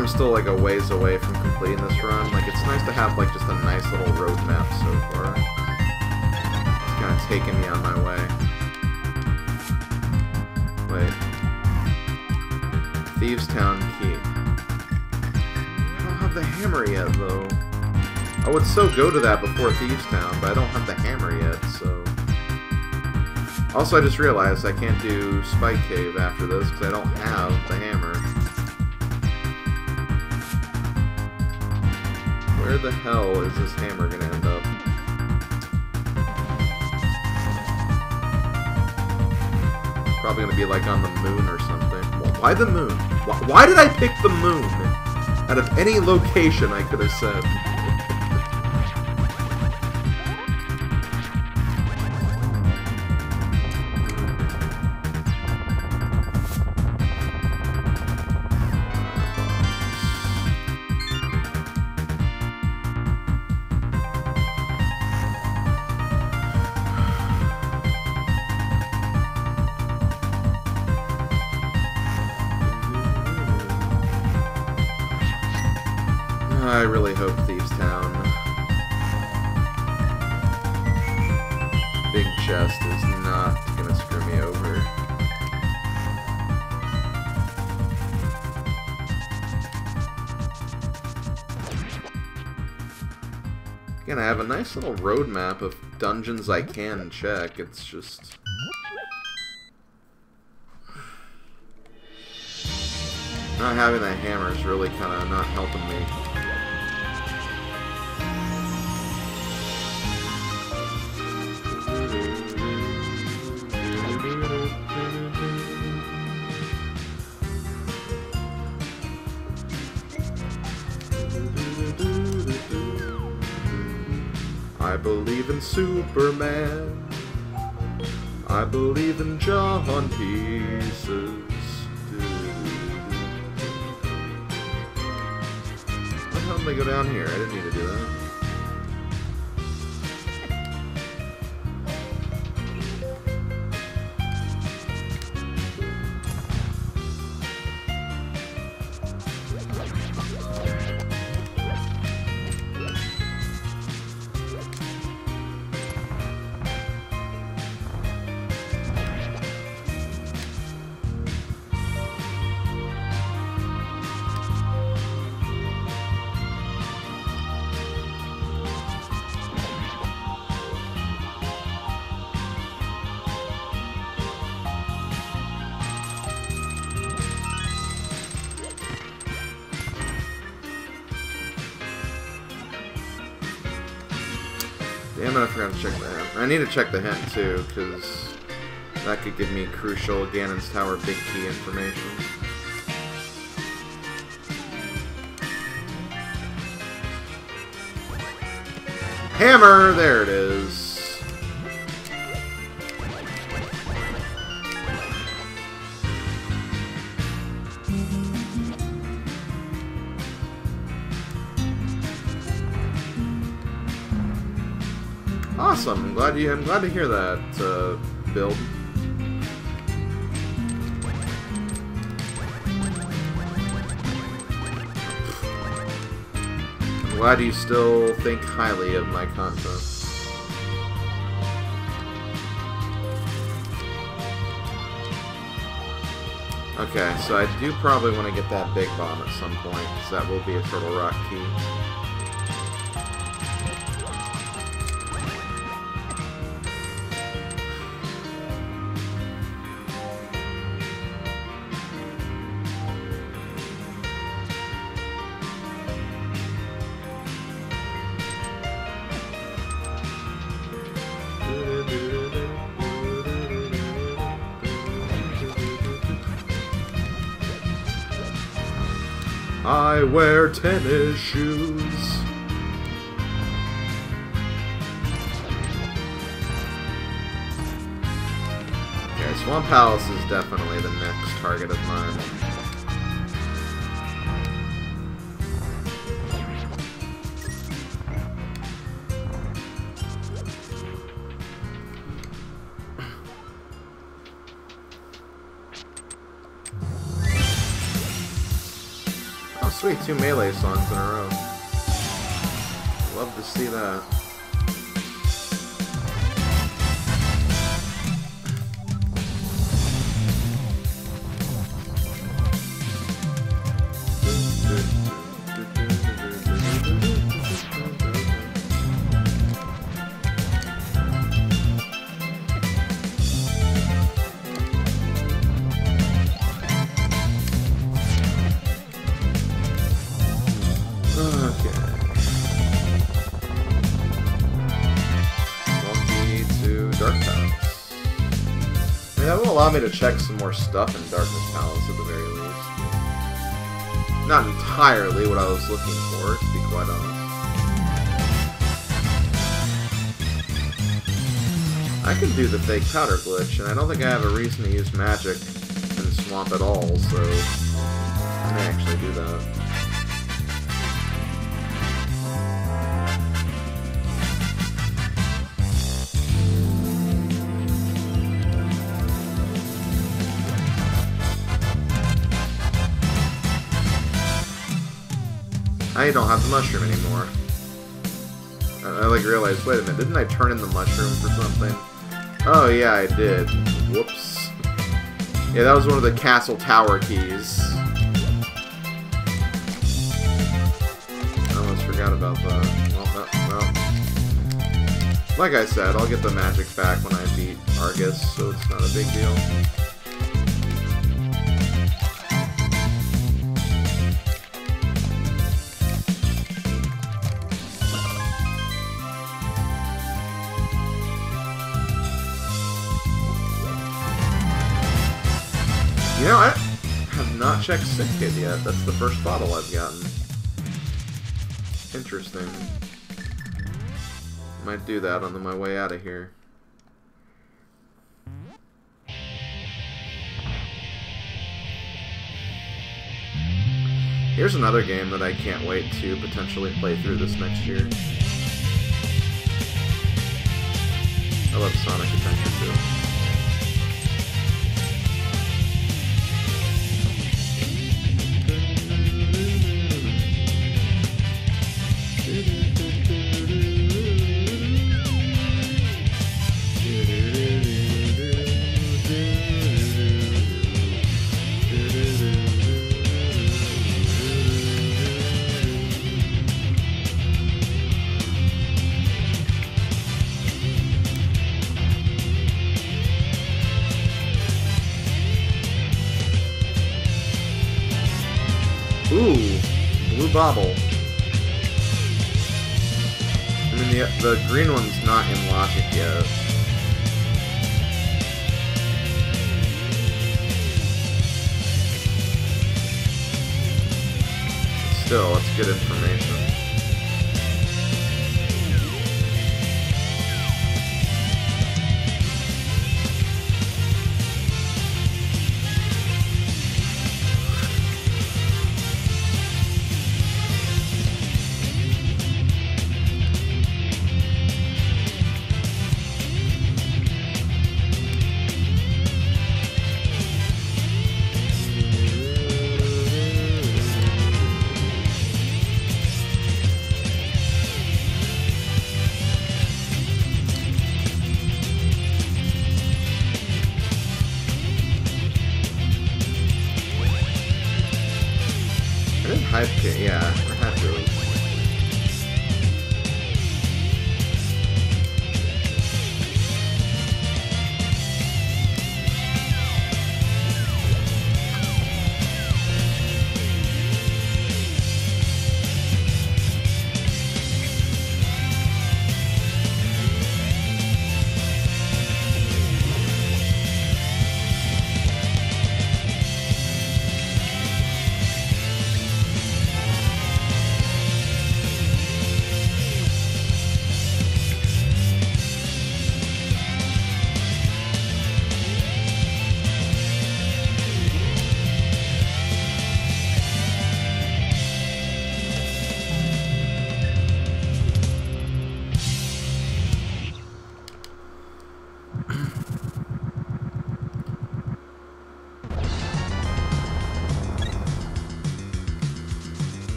I'm still, like, a ways away from completing this run, like, it's nice to have, like, just a nice little roadmap so far. It's kind of taking me on my way. Wait. Thieves Town Key. I don't have the hammer yet, though. I would so go to that before Thieves Town, but I don't have the hammer yet, so... Also, I just realized I can't do Spike Cave after this, because I don't have the the hell is this hammer gonna end up? Probably gonna be like on the moon or something. Why the moon? Why, why did I pick the moon? Out of any location I could have said. Nice little roadmap of dungeons I can check. It's just... Not having that hammer is really kind of not helping me. I believe in Superman. I believe in John Pieces. Hell did I go down here? I didn't need to do that. Check the hint too, because that could give me crucial Ganon's Tower big key information. Hammer! Glad. I'm glad to hear that, uh, build. I'm glad you still think highly of my content. Okay, so I do probably want to get that big bomb at some point, because that will be a Turtle Rock key. Wear tennis shoes. Okay, Swamp Palace is definitely the next target of mine. Two melee songs in a row. Check some more stuff in Darkness Palace at the very least. Not entirely what I was looking for, to be quite honest. I can do the fake powder glitch, and I don't think I have a reason to use magic in the Swamp at all, so I may actually do that. I don't have the mushroom anymore. I, I like realized, wait a minute, didn't I turn in the mushroom for something? Oh yeah, I did. Whoops. Yeah, that was one of the castle tower keys. I almost forgot about that. Well, Well, like I said, I'll get the magic back when I beat Arrghus, so it's not a big deal. Checked Sick Kid yet. That's the first bottle I've gotten. Interesting. Might do that on my way out of here. Here's another game that I can't wait to potentially play through this next year. I love Sonic Adventure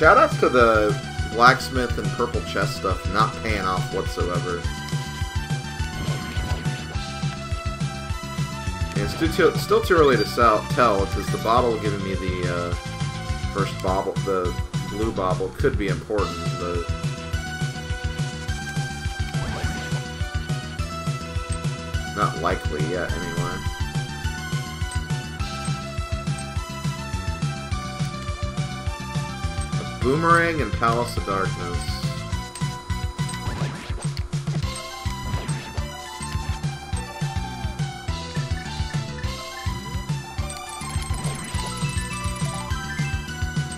Man, shoutouts to the blacksmith and purple chest stuff not paying off whatsoever. it's too, too, still too early to sell, tell because the bottle giving me the uh, first bobble, the blue bobble, could be important, but not likely yet anyway. Boomerang and Palace of Darkness.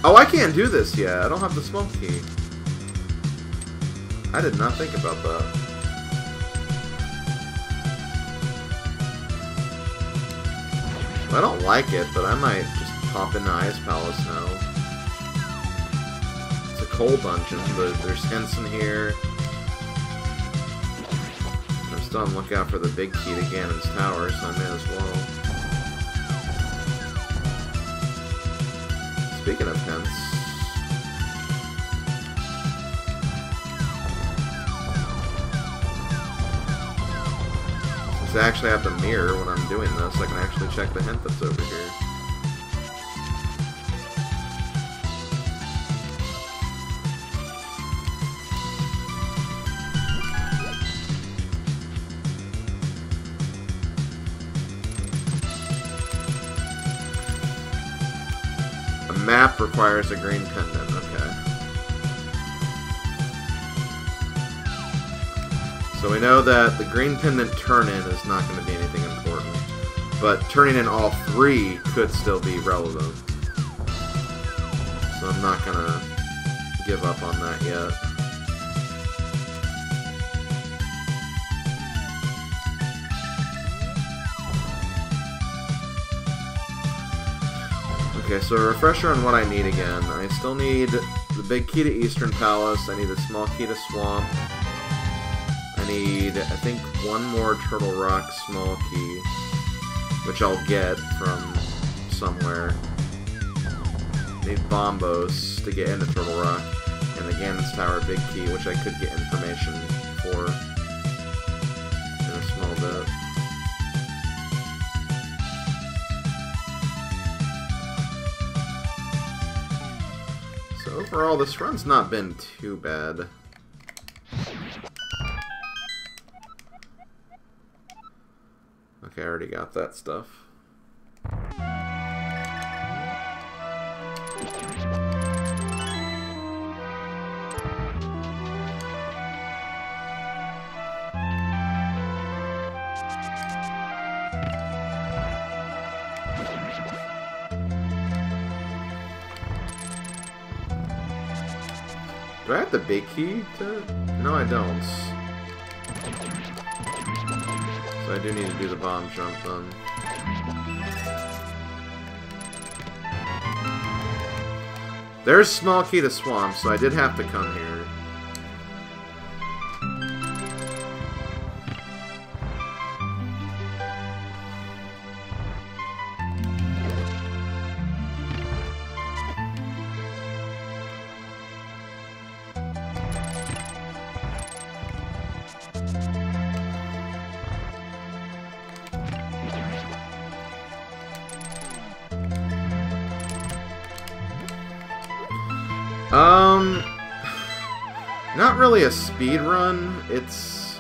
Oh, I can't do this yet. I don't have the smoke key. I did not think about that. I don't like it, but I might just pop into Ice Palace now coal dungeon, but there's hints in here. I'm still on lookout for the big key to Ganon's tower, so I may as well. Speaking of. Since I actually have the mirror when I'm doing this, I can actually check the hint that's over here. Requires a green pendant. Okay. So we know that the green pendant turn-in is not going to be anything important. But turning in all three could still be relevant. So I'm not going to give up on that yet. Okay, so a refresher on what I need again. I still need the big key to Eastern Palace, I need the small key to Swamp, I need, I think, one more Turtle Rock small key, which I'll get from somewhere. I need Bombos to get into Turtle Rock, and the Ganon's Tower big key, which I could get information for overall, this run's not been too bad. Okay, I already got that stuff. Key to... No, I don't. So I do need to do the bomb jump then. There's small key to swamp, so I did have to come here. Speed run. It's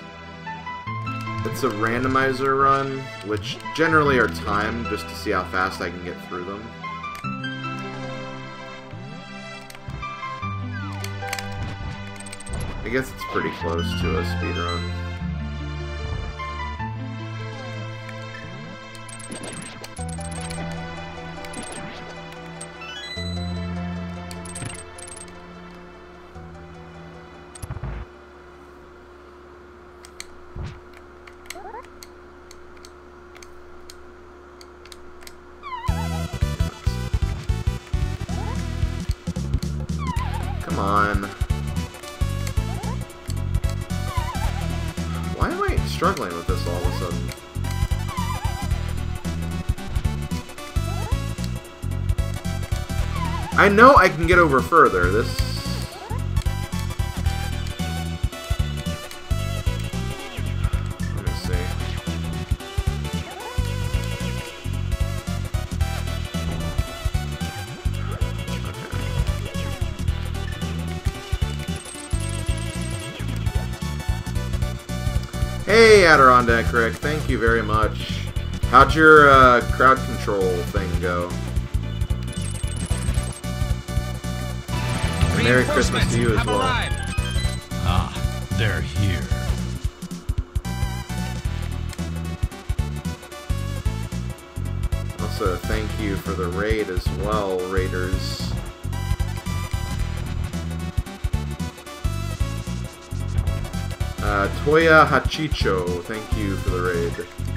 it's a randomizer run, which generally are timed just to see how fast I can get through them. I guess it's pretty close to a speed run. I know I can get over further. This... Let me see. Hey, Adirondack Rick, thank you very much. How'd your uh, crowd control thing go? Merry Christmas to you as well. Ah, they're here. Also, thank you for the raid as well, Raiders. Uh, Toya Hachicho, thank you for the raid.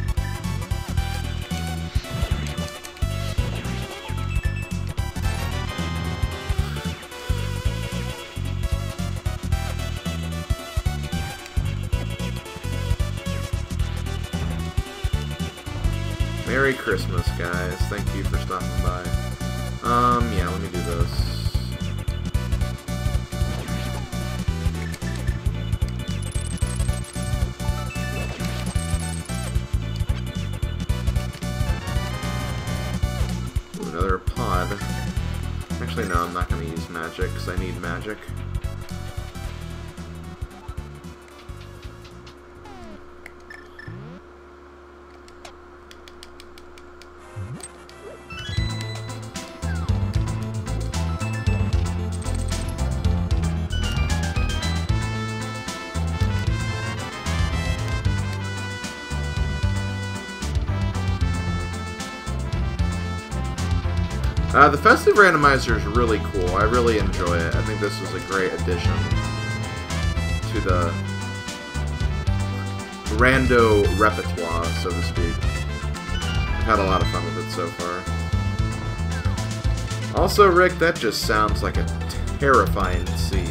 Randomizer is really cool. I really enjoy it. I think this is a great addition to the rando repertoire, so to speak. I've had a lot of fun with it so far. Also, Rick, that just sounds like a terrifying seed.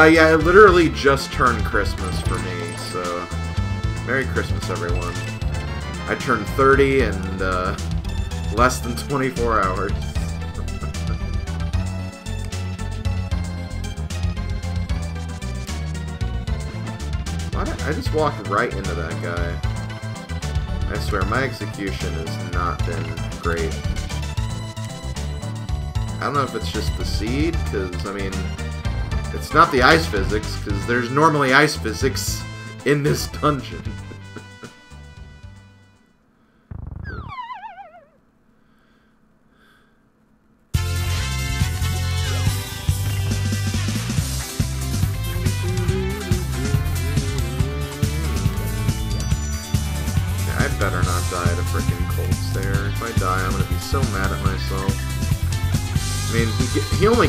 Uh, yeah, it literally just turned Christmas for me, so Merry Christmas, everyone. I turned 30 in uh, less than 24 hours. I just walked right into that guy? I swear, my execution has not been great. I don't know if it's just the seed, because, I mean, it's not the ice physics, because there's normally ice physics in this dungeon.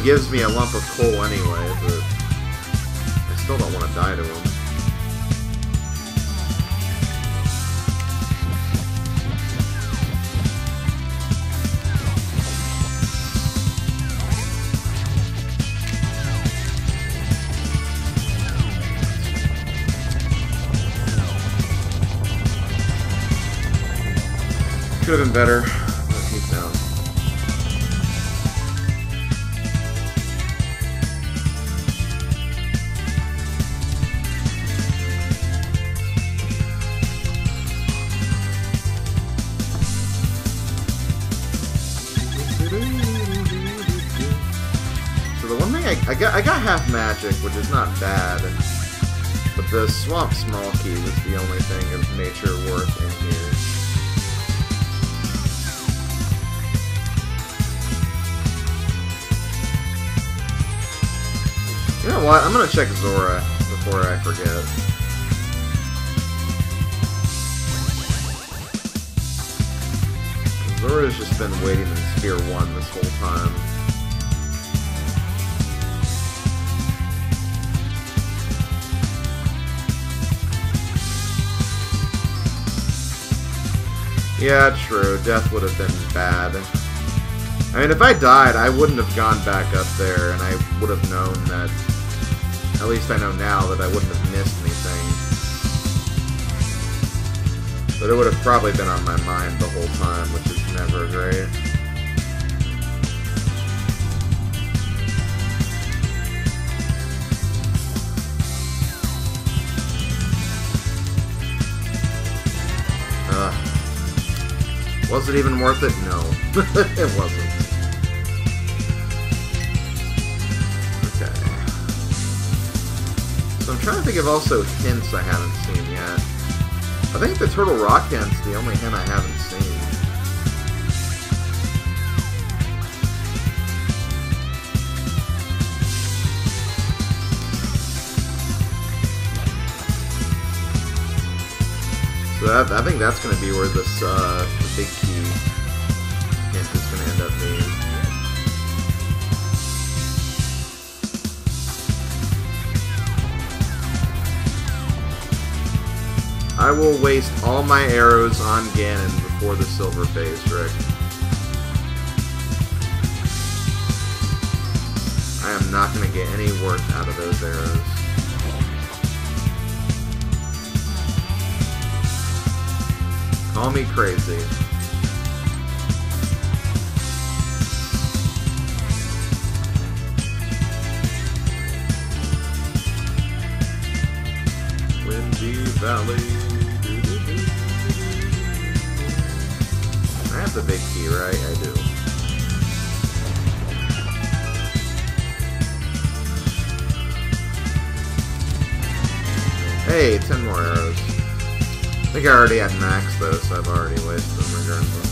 Gi- gives me a lump of coal anyway, but I still don't want to die to him. Could have been better, magic, which is not bad, but the swamp small key was the only thing of nature worth in here. You know what? I'm gonna check Zora before I forget. Zora's just been waiting in Sphere 1 this whole time. Yeah, true. Death would have been bad. I mean, if I died, I wouldn't have gone back up there, and I would have known that... At least I know now that I wouldn't have missed anything. But it would have probably been on my mind the whole time, which is never great. Was it even worth it? No. it wasn't. Okay. So I'm trying to think of also hints I haven't seen yet. I think the Turtle Rock hint's the only hint I haven't seen. So that, I think that's going to be where this uh, I will waste all my arrows on Ganon before the silver phase, Rick. I am not going to get any work out of those arrows. Call me crazy. Windy Valley. Have the big key, right? I do. Hey, 10 more arrows. I think I already had max though, so I've already wasted them regardless.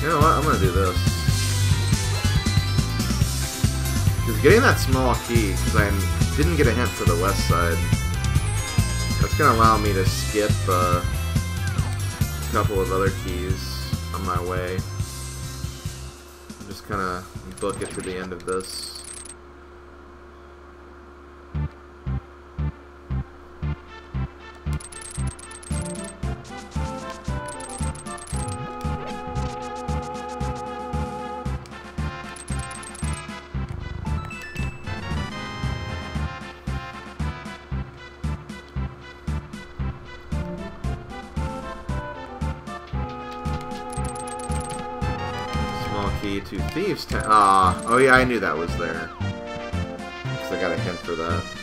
You know what? I'm gonna do this. Getting that small key, because I didn't get a hint for the west side, that's gonna allow me to skip uh, a couple of other keys on my way. Just kind of book it to the end of this. Oh yeah, I knew that was there. Because I got a hint for that.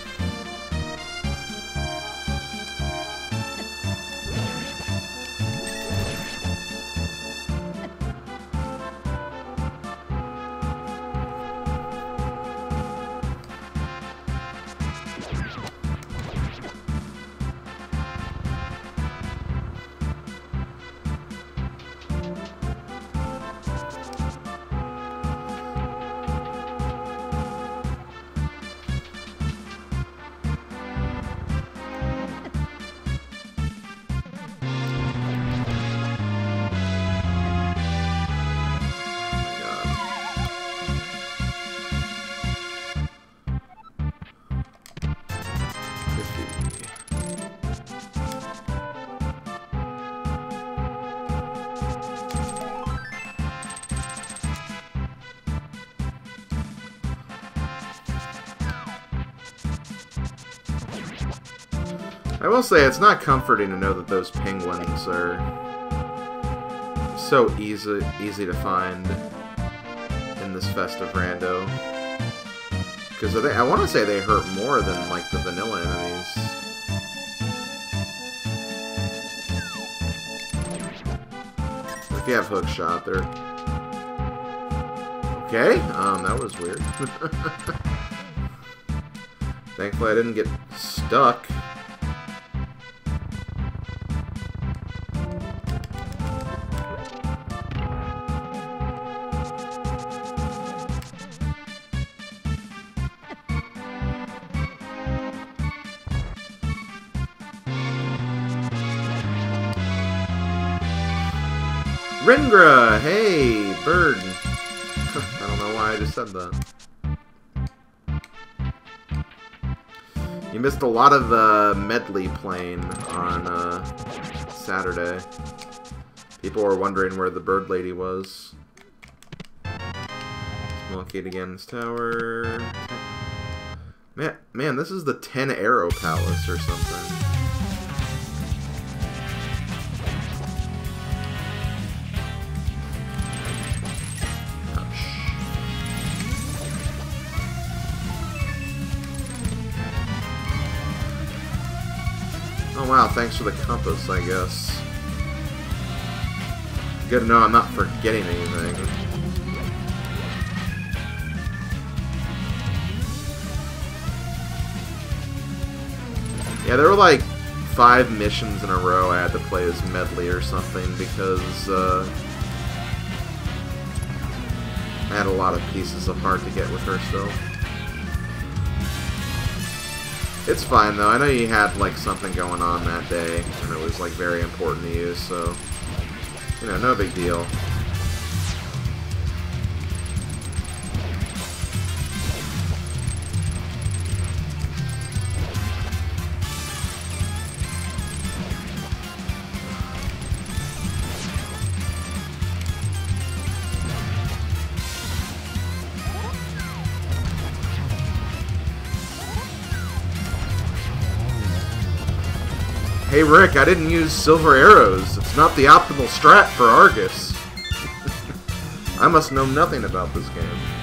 Will say it's not comforting to know that those penguins are so easy easy to find in this festive rando. Because I, I want to say they hurt more than like the vanilla enemies. If you have hook shot, they're okay. Um, that was weird. Thankfully, I didn't get stuck. Ringra! Hey, bird! I don't know why I just said that. You missed a lot of the Medli playing on uh, Saturday. People were wondering where the bird lady was. Small Kate against tower. Man, man, this is the Ten Arrow Palace or something. Thanks for the compass, I guess. Good to know I'm not forgetting anything. Yeah, there were like five missions in a row I had to play as Medli or something because uh, I had a lot of pieces of heart to get with her still. It's fine though. I know you had like something going on that day, and it was like very important to you, so you know, no big deal. Hey Rick, I didn't use silver arrows. It's not the optimal strat for Arrghus. I must know nothing about this game.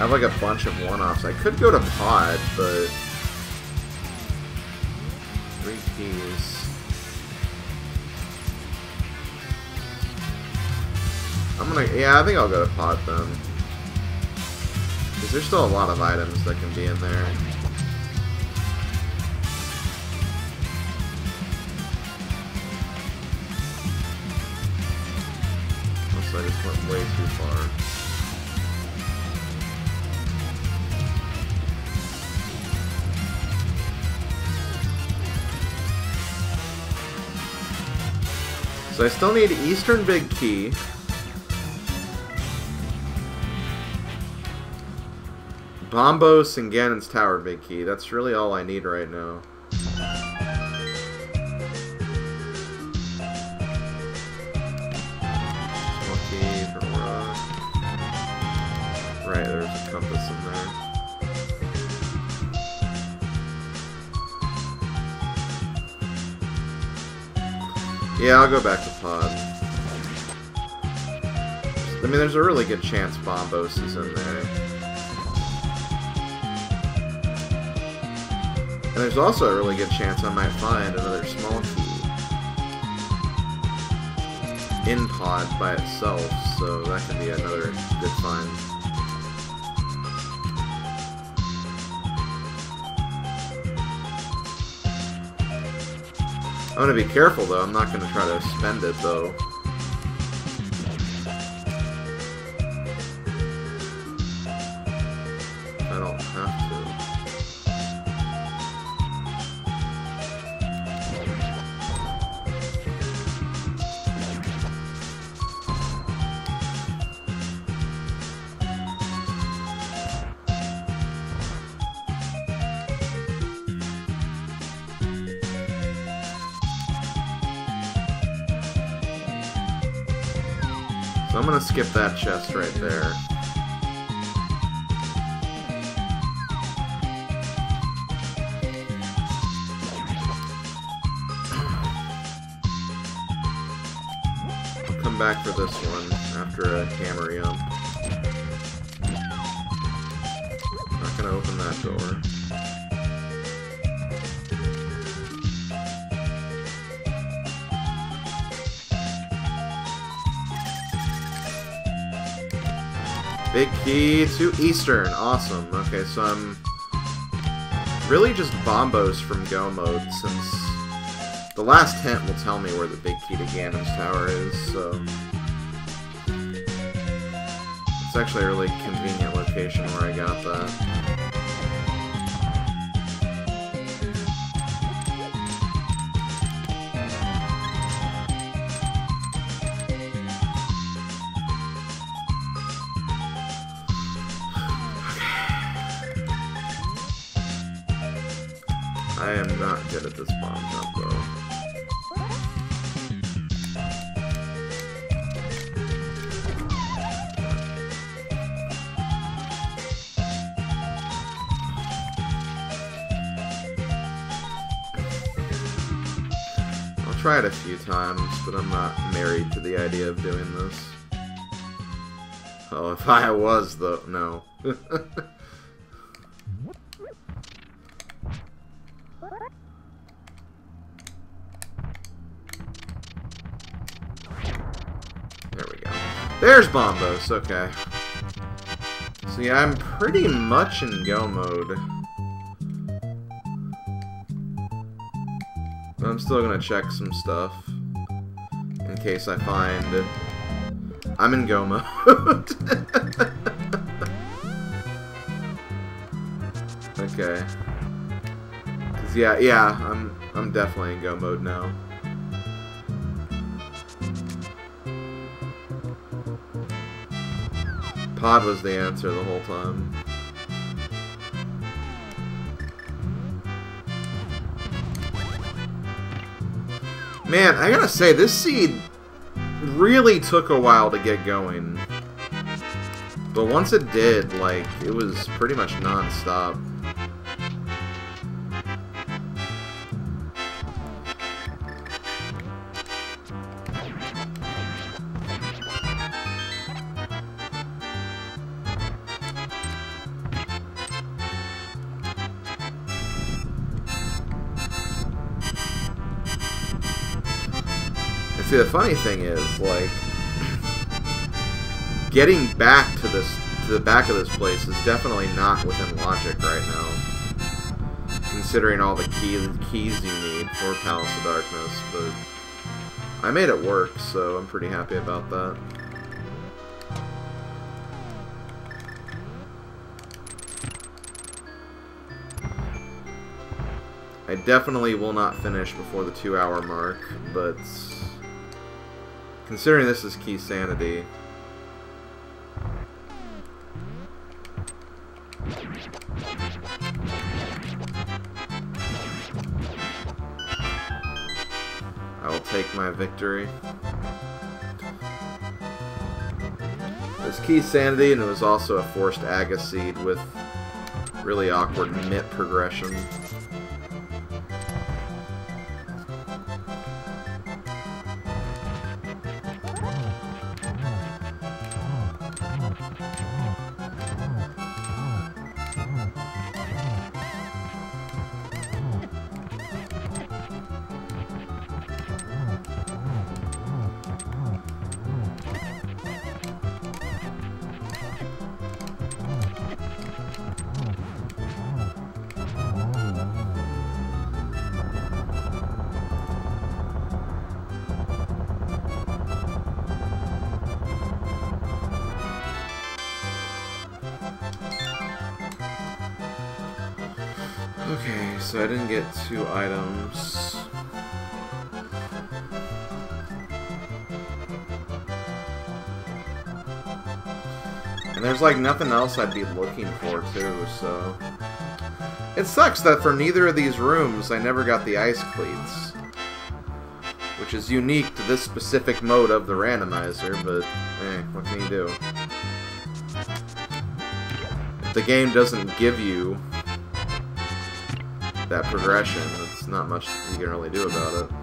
Have like a bunch of one-offs. I could go to Pod, but... Three keys. I'm gonna... Yeah, I think I'll go to Pod then. Because there's still a lot of items that can be in there. I just went way too far. So I still need Eastern Big Key. Bombos and Ganon's Tower Big Key. That's really all I need right now. Rock. Uh, right, there's a compass in there. Yeah, I'll go back to mean, there's a really good chance Bombos is in there. And there's also a really good chance I might find another small key in pod by itself, so that could be another good find. I'm gonna be careful though, I'm not gonna try to spend it though. Skip that chest right there. I'll come back for this one after a hammer yum. Not gonna open that door. Big key to Eastern. Awesome. Okay, so I'm really just bombos from Go mode since the last hint will tell me where the big key to Ganon's tower is, so it's actually a really convenient location where I got that. At this bomb jump though. I'll try it a few times, but I'm not married to the idea of doing this. Oh, if I was, though, no. There's Bombos, okay. So yeah, I'm pretty much in go mode. But I'm still gonna check some stuff. In case I find... I'm in go mode. Okay. Cause yeah, yeah, I'm I'm definitely in go mode now. Pod was the answer the whole time. Man, I gotta say, this seed really took a while to get going. But once it did, like, it was pretty much non-stop. Funny thing is, like, getting back to this, to the back of this place is definitely not within logic right now. Considering all the key, keys you need for Palace of Darkness, but I made it work, so I'm pretty happy about that. I definitely will not finish before the two hour mark, but considering this is key sanity, I will take my victory. This key sanity, and it was also a forced Aga seed with really awkward mitt progression. Nothing else I'd be looking for too, so... It sucks that for neither of these rooms I never got the ice cleats. Which is unique to this specific mode of the randomizer, but eh, what can you do? If the game doesn't give you that progression, it's not much you can really do about it.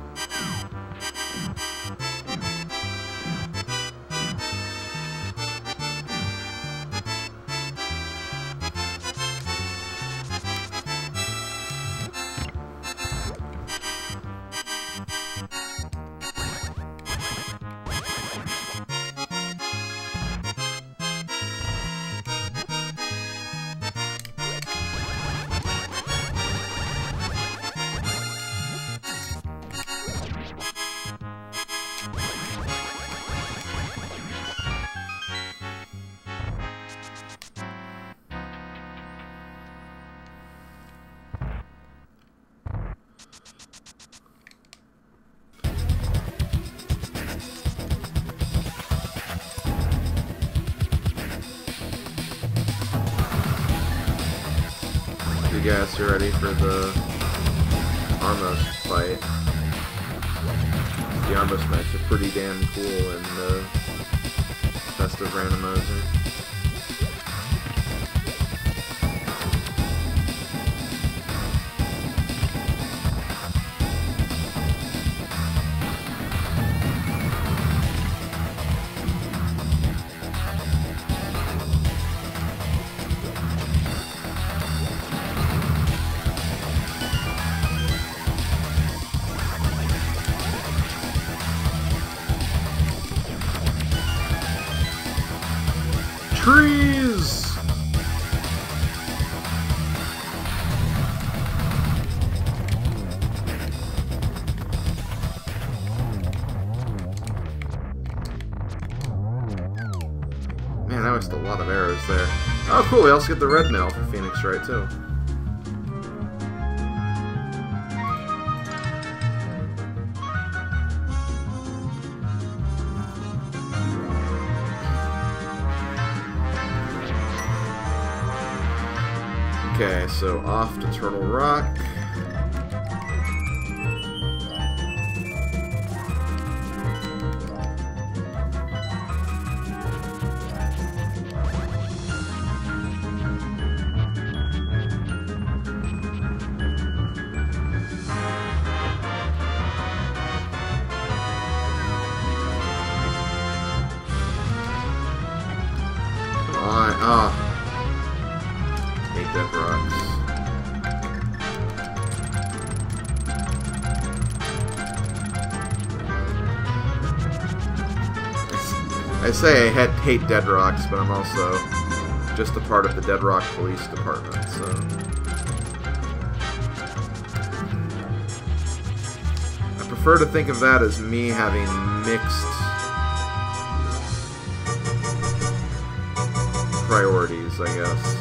cool, we also get the red mail for Phoenix Wright, too. Okay, so off to Turtle Rock. Hate Dead Rocks, but I'm also just a part of the Dead Rock Police Department, so... I prefer to think of that as me having mixed priorities, I guess.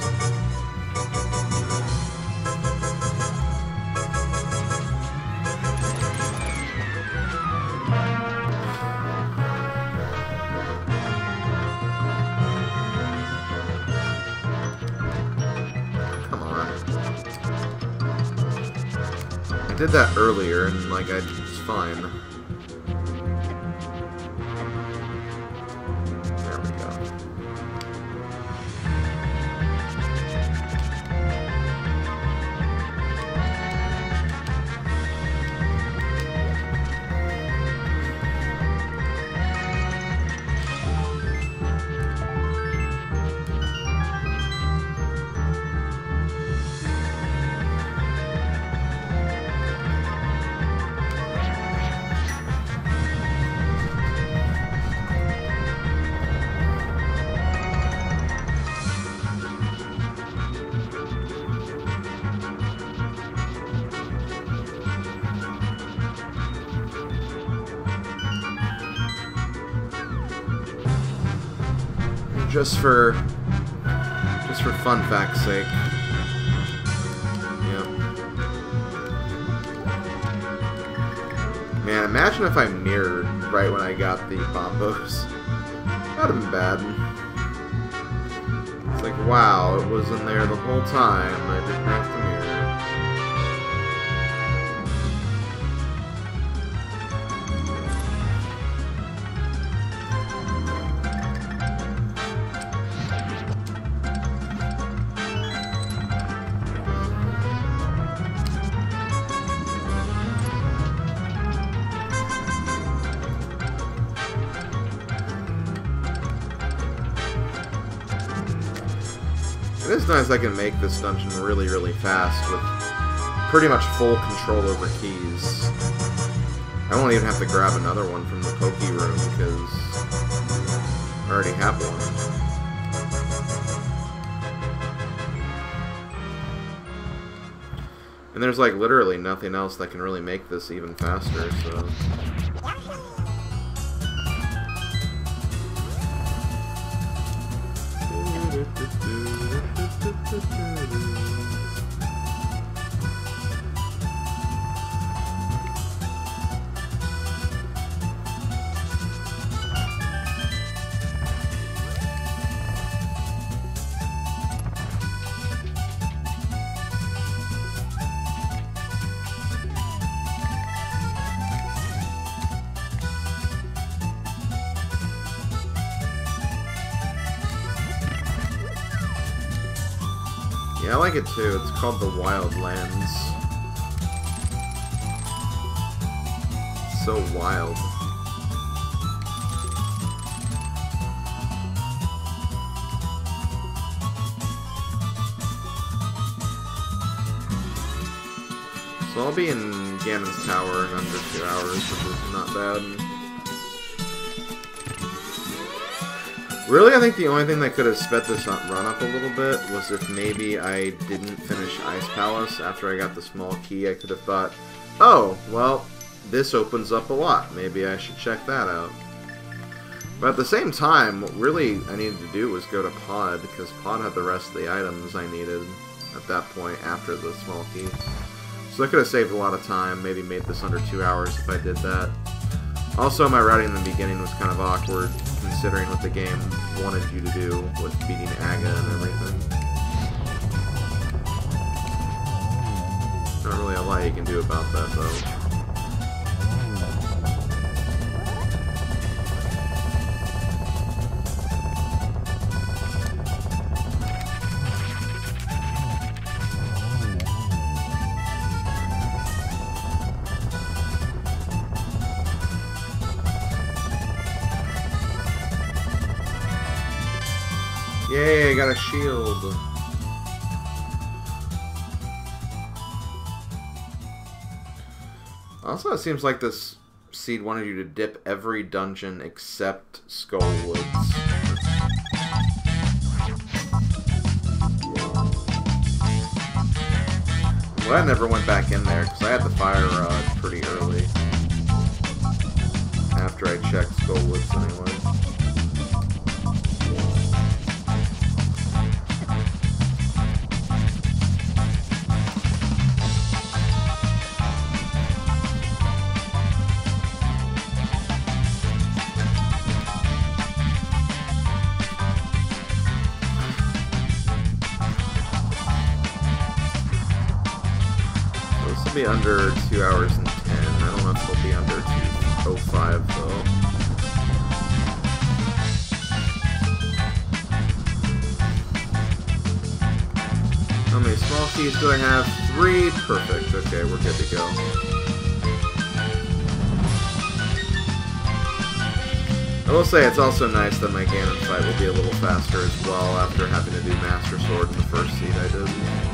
Did that earlier, and like I, it's fine. Just for just for fun fact's sake. Yeah. Man, imagine if I mirrored right when I got the bombos. That'd have been bad. It's like, wow, it was in there the whole time. I didn't have to I can make this dungeon really, really fast with pretty much full control over keys. I won't even have to grab another one from the Pokey room because I already have one. And there's like literally nothing else that can really make this even faster, so... it too. It's called the Wild Lands. So wild. So I'll be in Ganon's Tower in under two hours, which is not bad. Really, I think the only thing that could have sped this run up a little bit was if maybe I didn't finish Ice Palace after I got the small key. I could have thought, oh, well, this opens up a lot. Maybe I should check that out. But at the same time, what really I needed to do was go to Pod, because Pod had the rest of the items I needed at that point after the small key. So I could have saved a lot of time, maybe made this under two hours if I did that. Also, my routing in the beginning was kind of awkward, considering what the game wanted you to do was beating Aga and everything. Not really a lot you can do about that, though. Also, it seems like this seed wanted you to dip every dungeon except Skullwoods. Well, I never went back in there because I had the fire rod pretty early. After I checked Skullwoods anyway. Under 2 hours and 10. I don't know if it'll be under 205 though. How many small keys do I have? Three? Perfect. Okay, we're good to go. I will say it's also nice that my Ganon fight will be a little faster as well after having to do Master Sword in the first seed I did.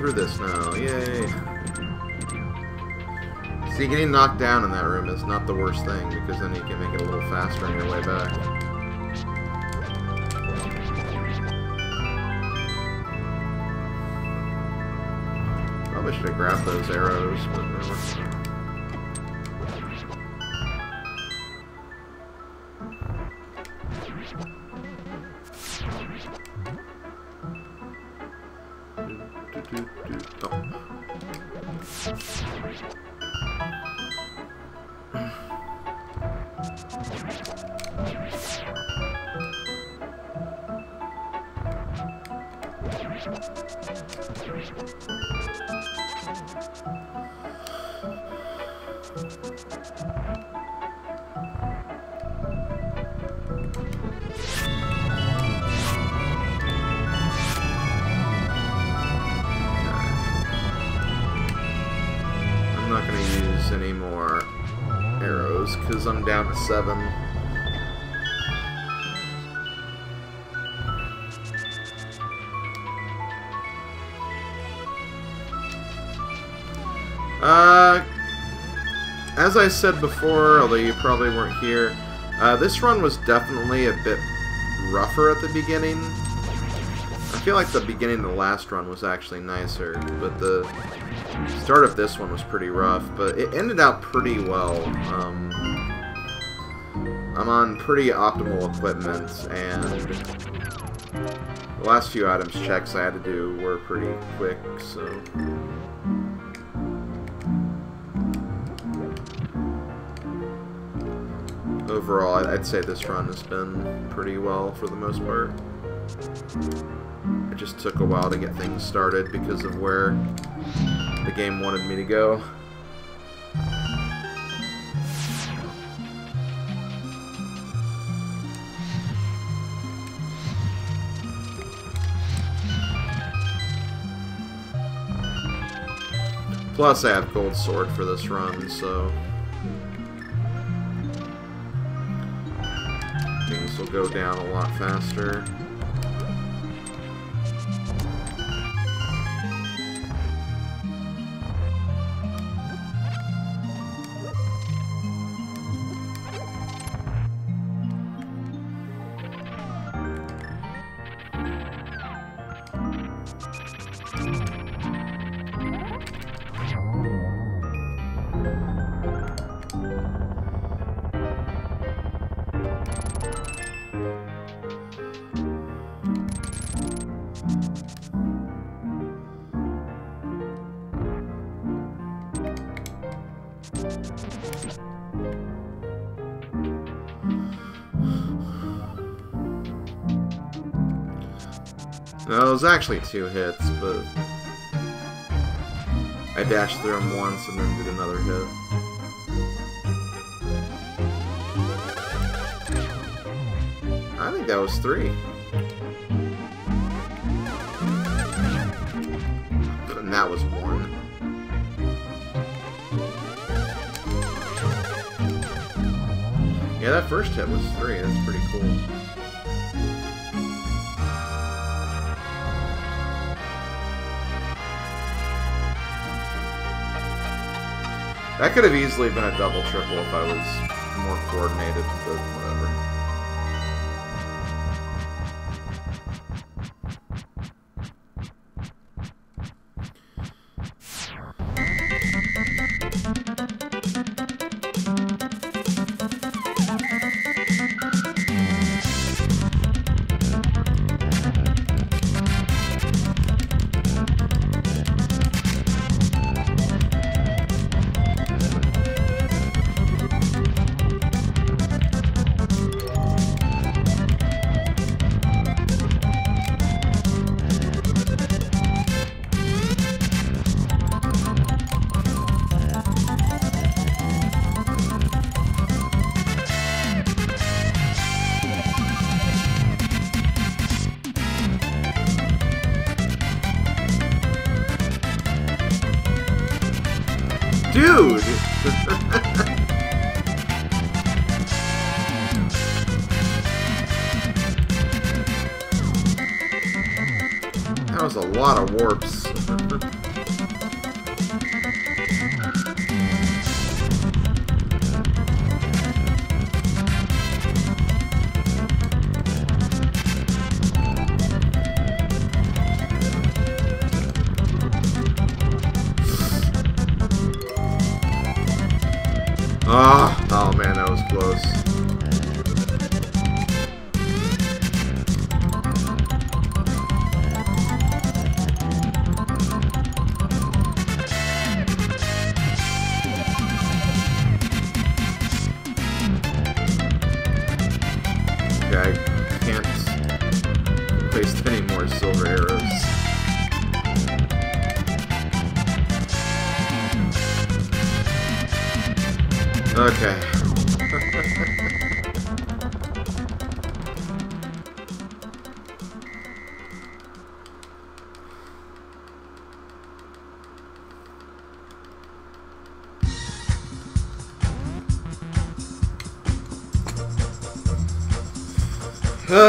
Through this now. Yay! See, getting knocked down in that room is not the worst thing, because then you can make it a little faster on your way back. Probably should have grabbed those arrows, but seven. Uh, as I said before, although you probably weren't here, uh, this run was definitely a bit rougher at the beginning. I feel like the beginning of the last run was actually nicer, but the start of this one was pretty rough, but it ended out pretty well. Um, on pretty optimal equipment, and the last few items checks I had to do were pretty quick, so... Overall, I'd say this run has been pretty well for the most part. It just took a while to get things started because of where the game wanted me to go. Plus, I have Gold Sword for this run, so... Things will go down a lot faster. Was actually two hits, but I dashed through him once and then did another hit. I think that was three. And that was one. Yeah, that first hit was three. That's pretty cool. That could have easily been a double triple if I was more coordinated, but whatever.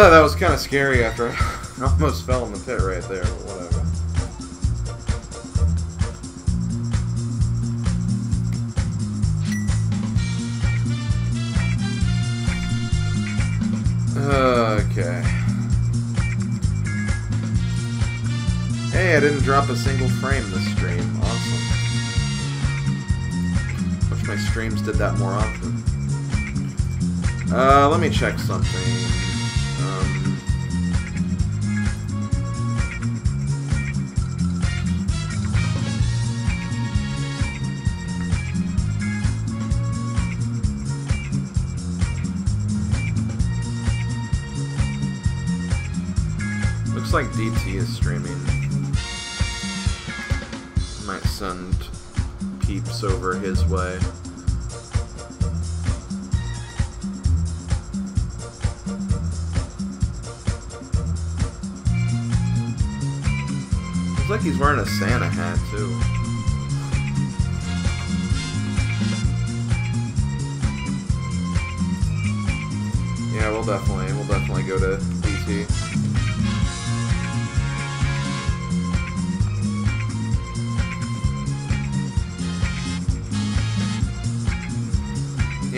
Uh, that was kind of scary after I almost fell in the pit right there, but whatever. Okay. Hey, I didn't drop a single frame this stream. Awesome. Wish my streams did that more often. Uh, let me check something. Looks like DT is streaming. Might send peeps over his way. Looks like he's wearing a Santa hat too. Yeah, we'll definitely we'll definitely go to DT.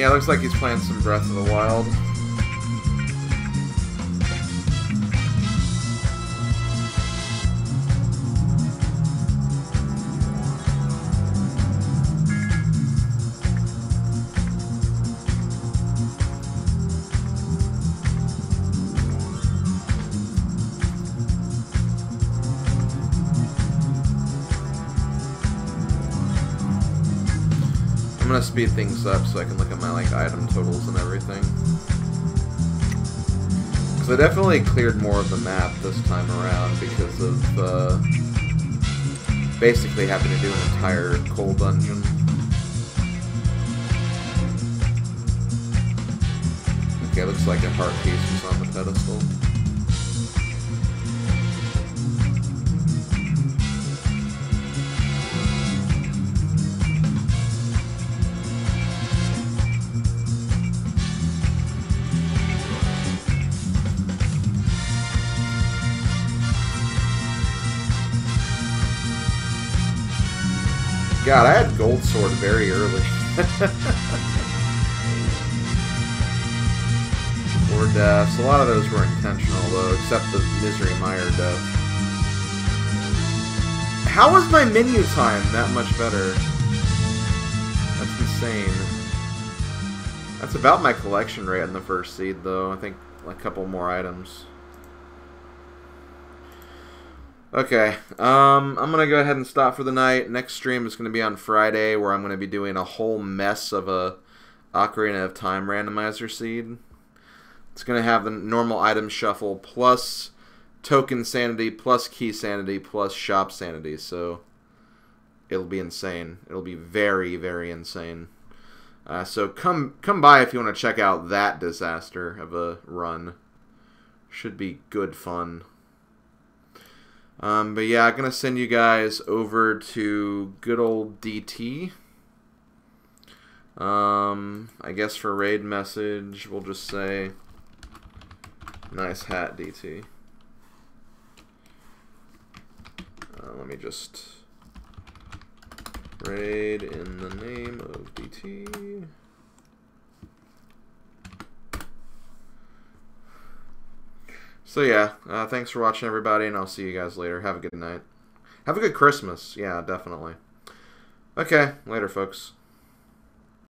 Yeah, looks like he's playing some Breath of the Wild. Gonna speed things up so I can look at my like item totals and everything. Because I definitely cleared more of the map this time around because of uh, basically having to do an entire coal dungeon. Okay, looks like a heart piece is on the pedestal. God, I had Gold Sword very early. Four deaths. A lot of those were intentional, though, except the Misery Mire death. How was my menu time that much better? That's insane. That's about my collection rate in the first seed, though. I think a couple more items. Okay, um, I'm gonna go ahead and stop for the night. Next stream is gonna be on Friday, where I'm gonna be doing a whole mess of a Ocarina of Time randomizer seed. It's gonna have the normal item shuffle plus tokensanity plus keysanity plus shopsanity. So it'll be insane. It'll be very very insane. Uh, so come come by if you want to check out that disaster of a run. Should be good fun. Um, but yeah, I'm gonna send you guys over to good old DT. Um, I guess for raid message, we'll just say, "Nice hat, DT." Uh, let me just raid in the name of DT. So yeah, uh, thanks for watching, everybody, and I'll see you guys later. Have a good night. Have a good Christmas. Yeah, definitely. Okay, later, folks.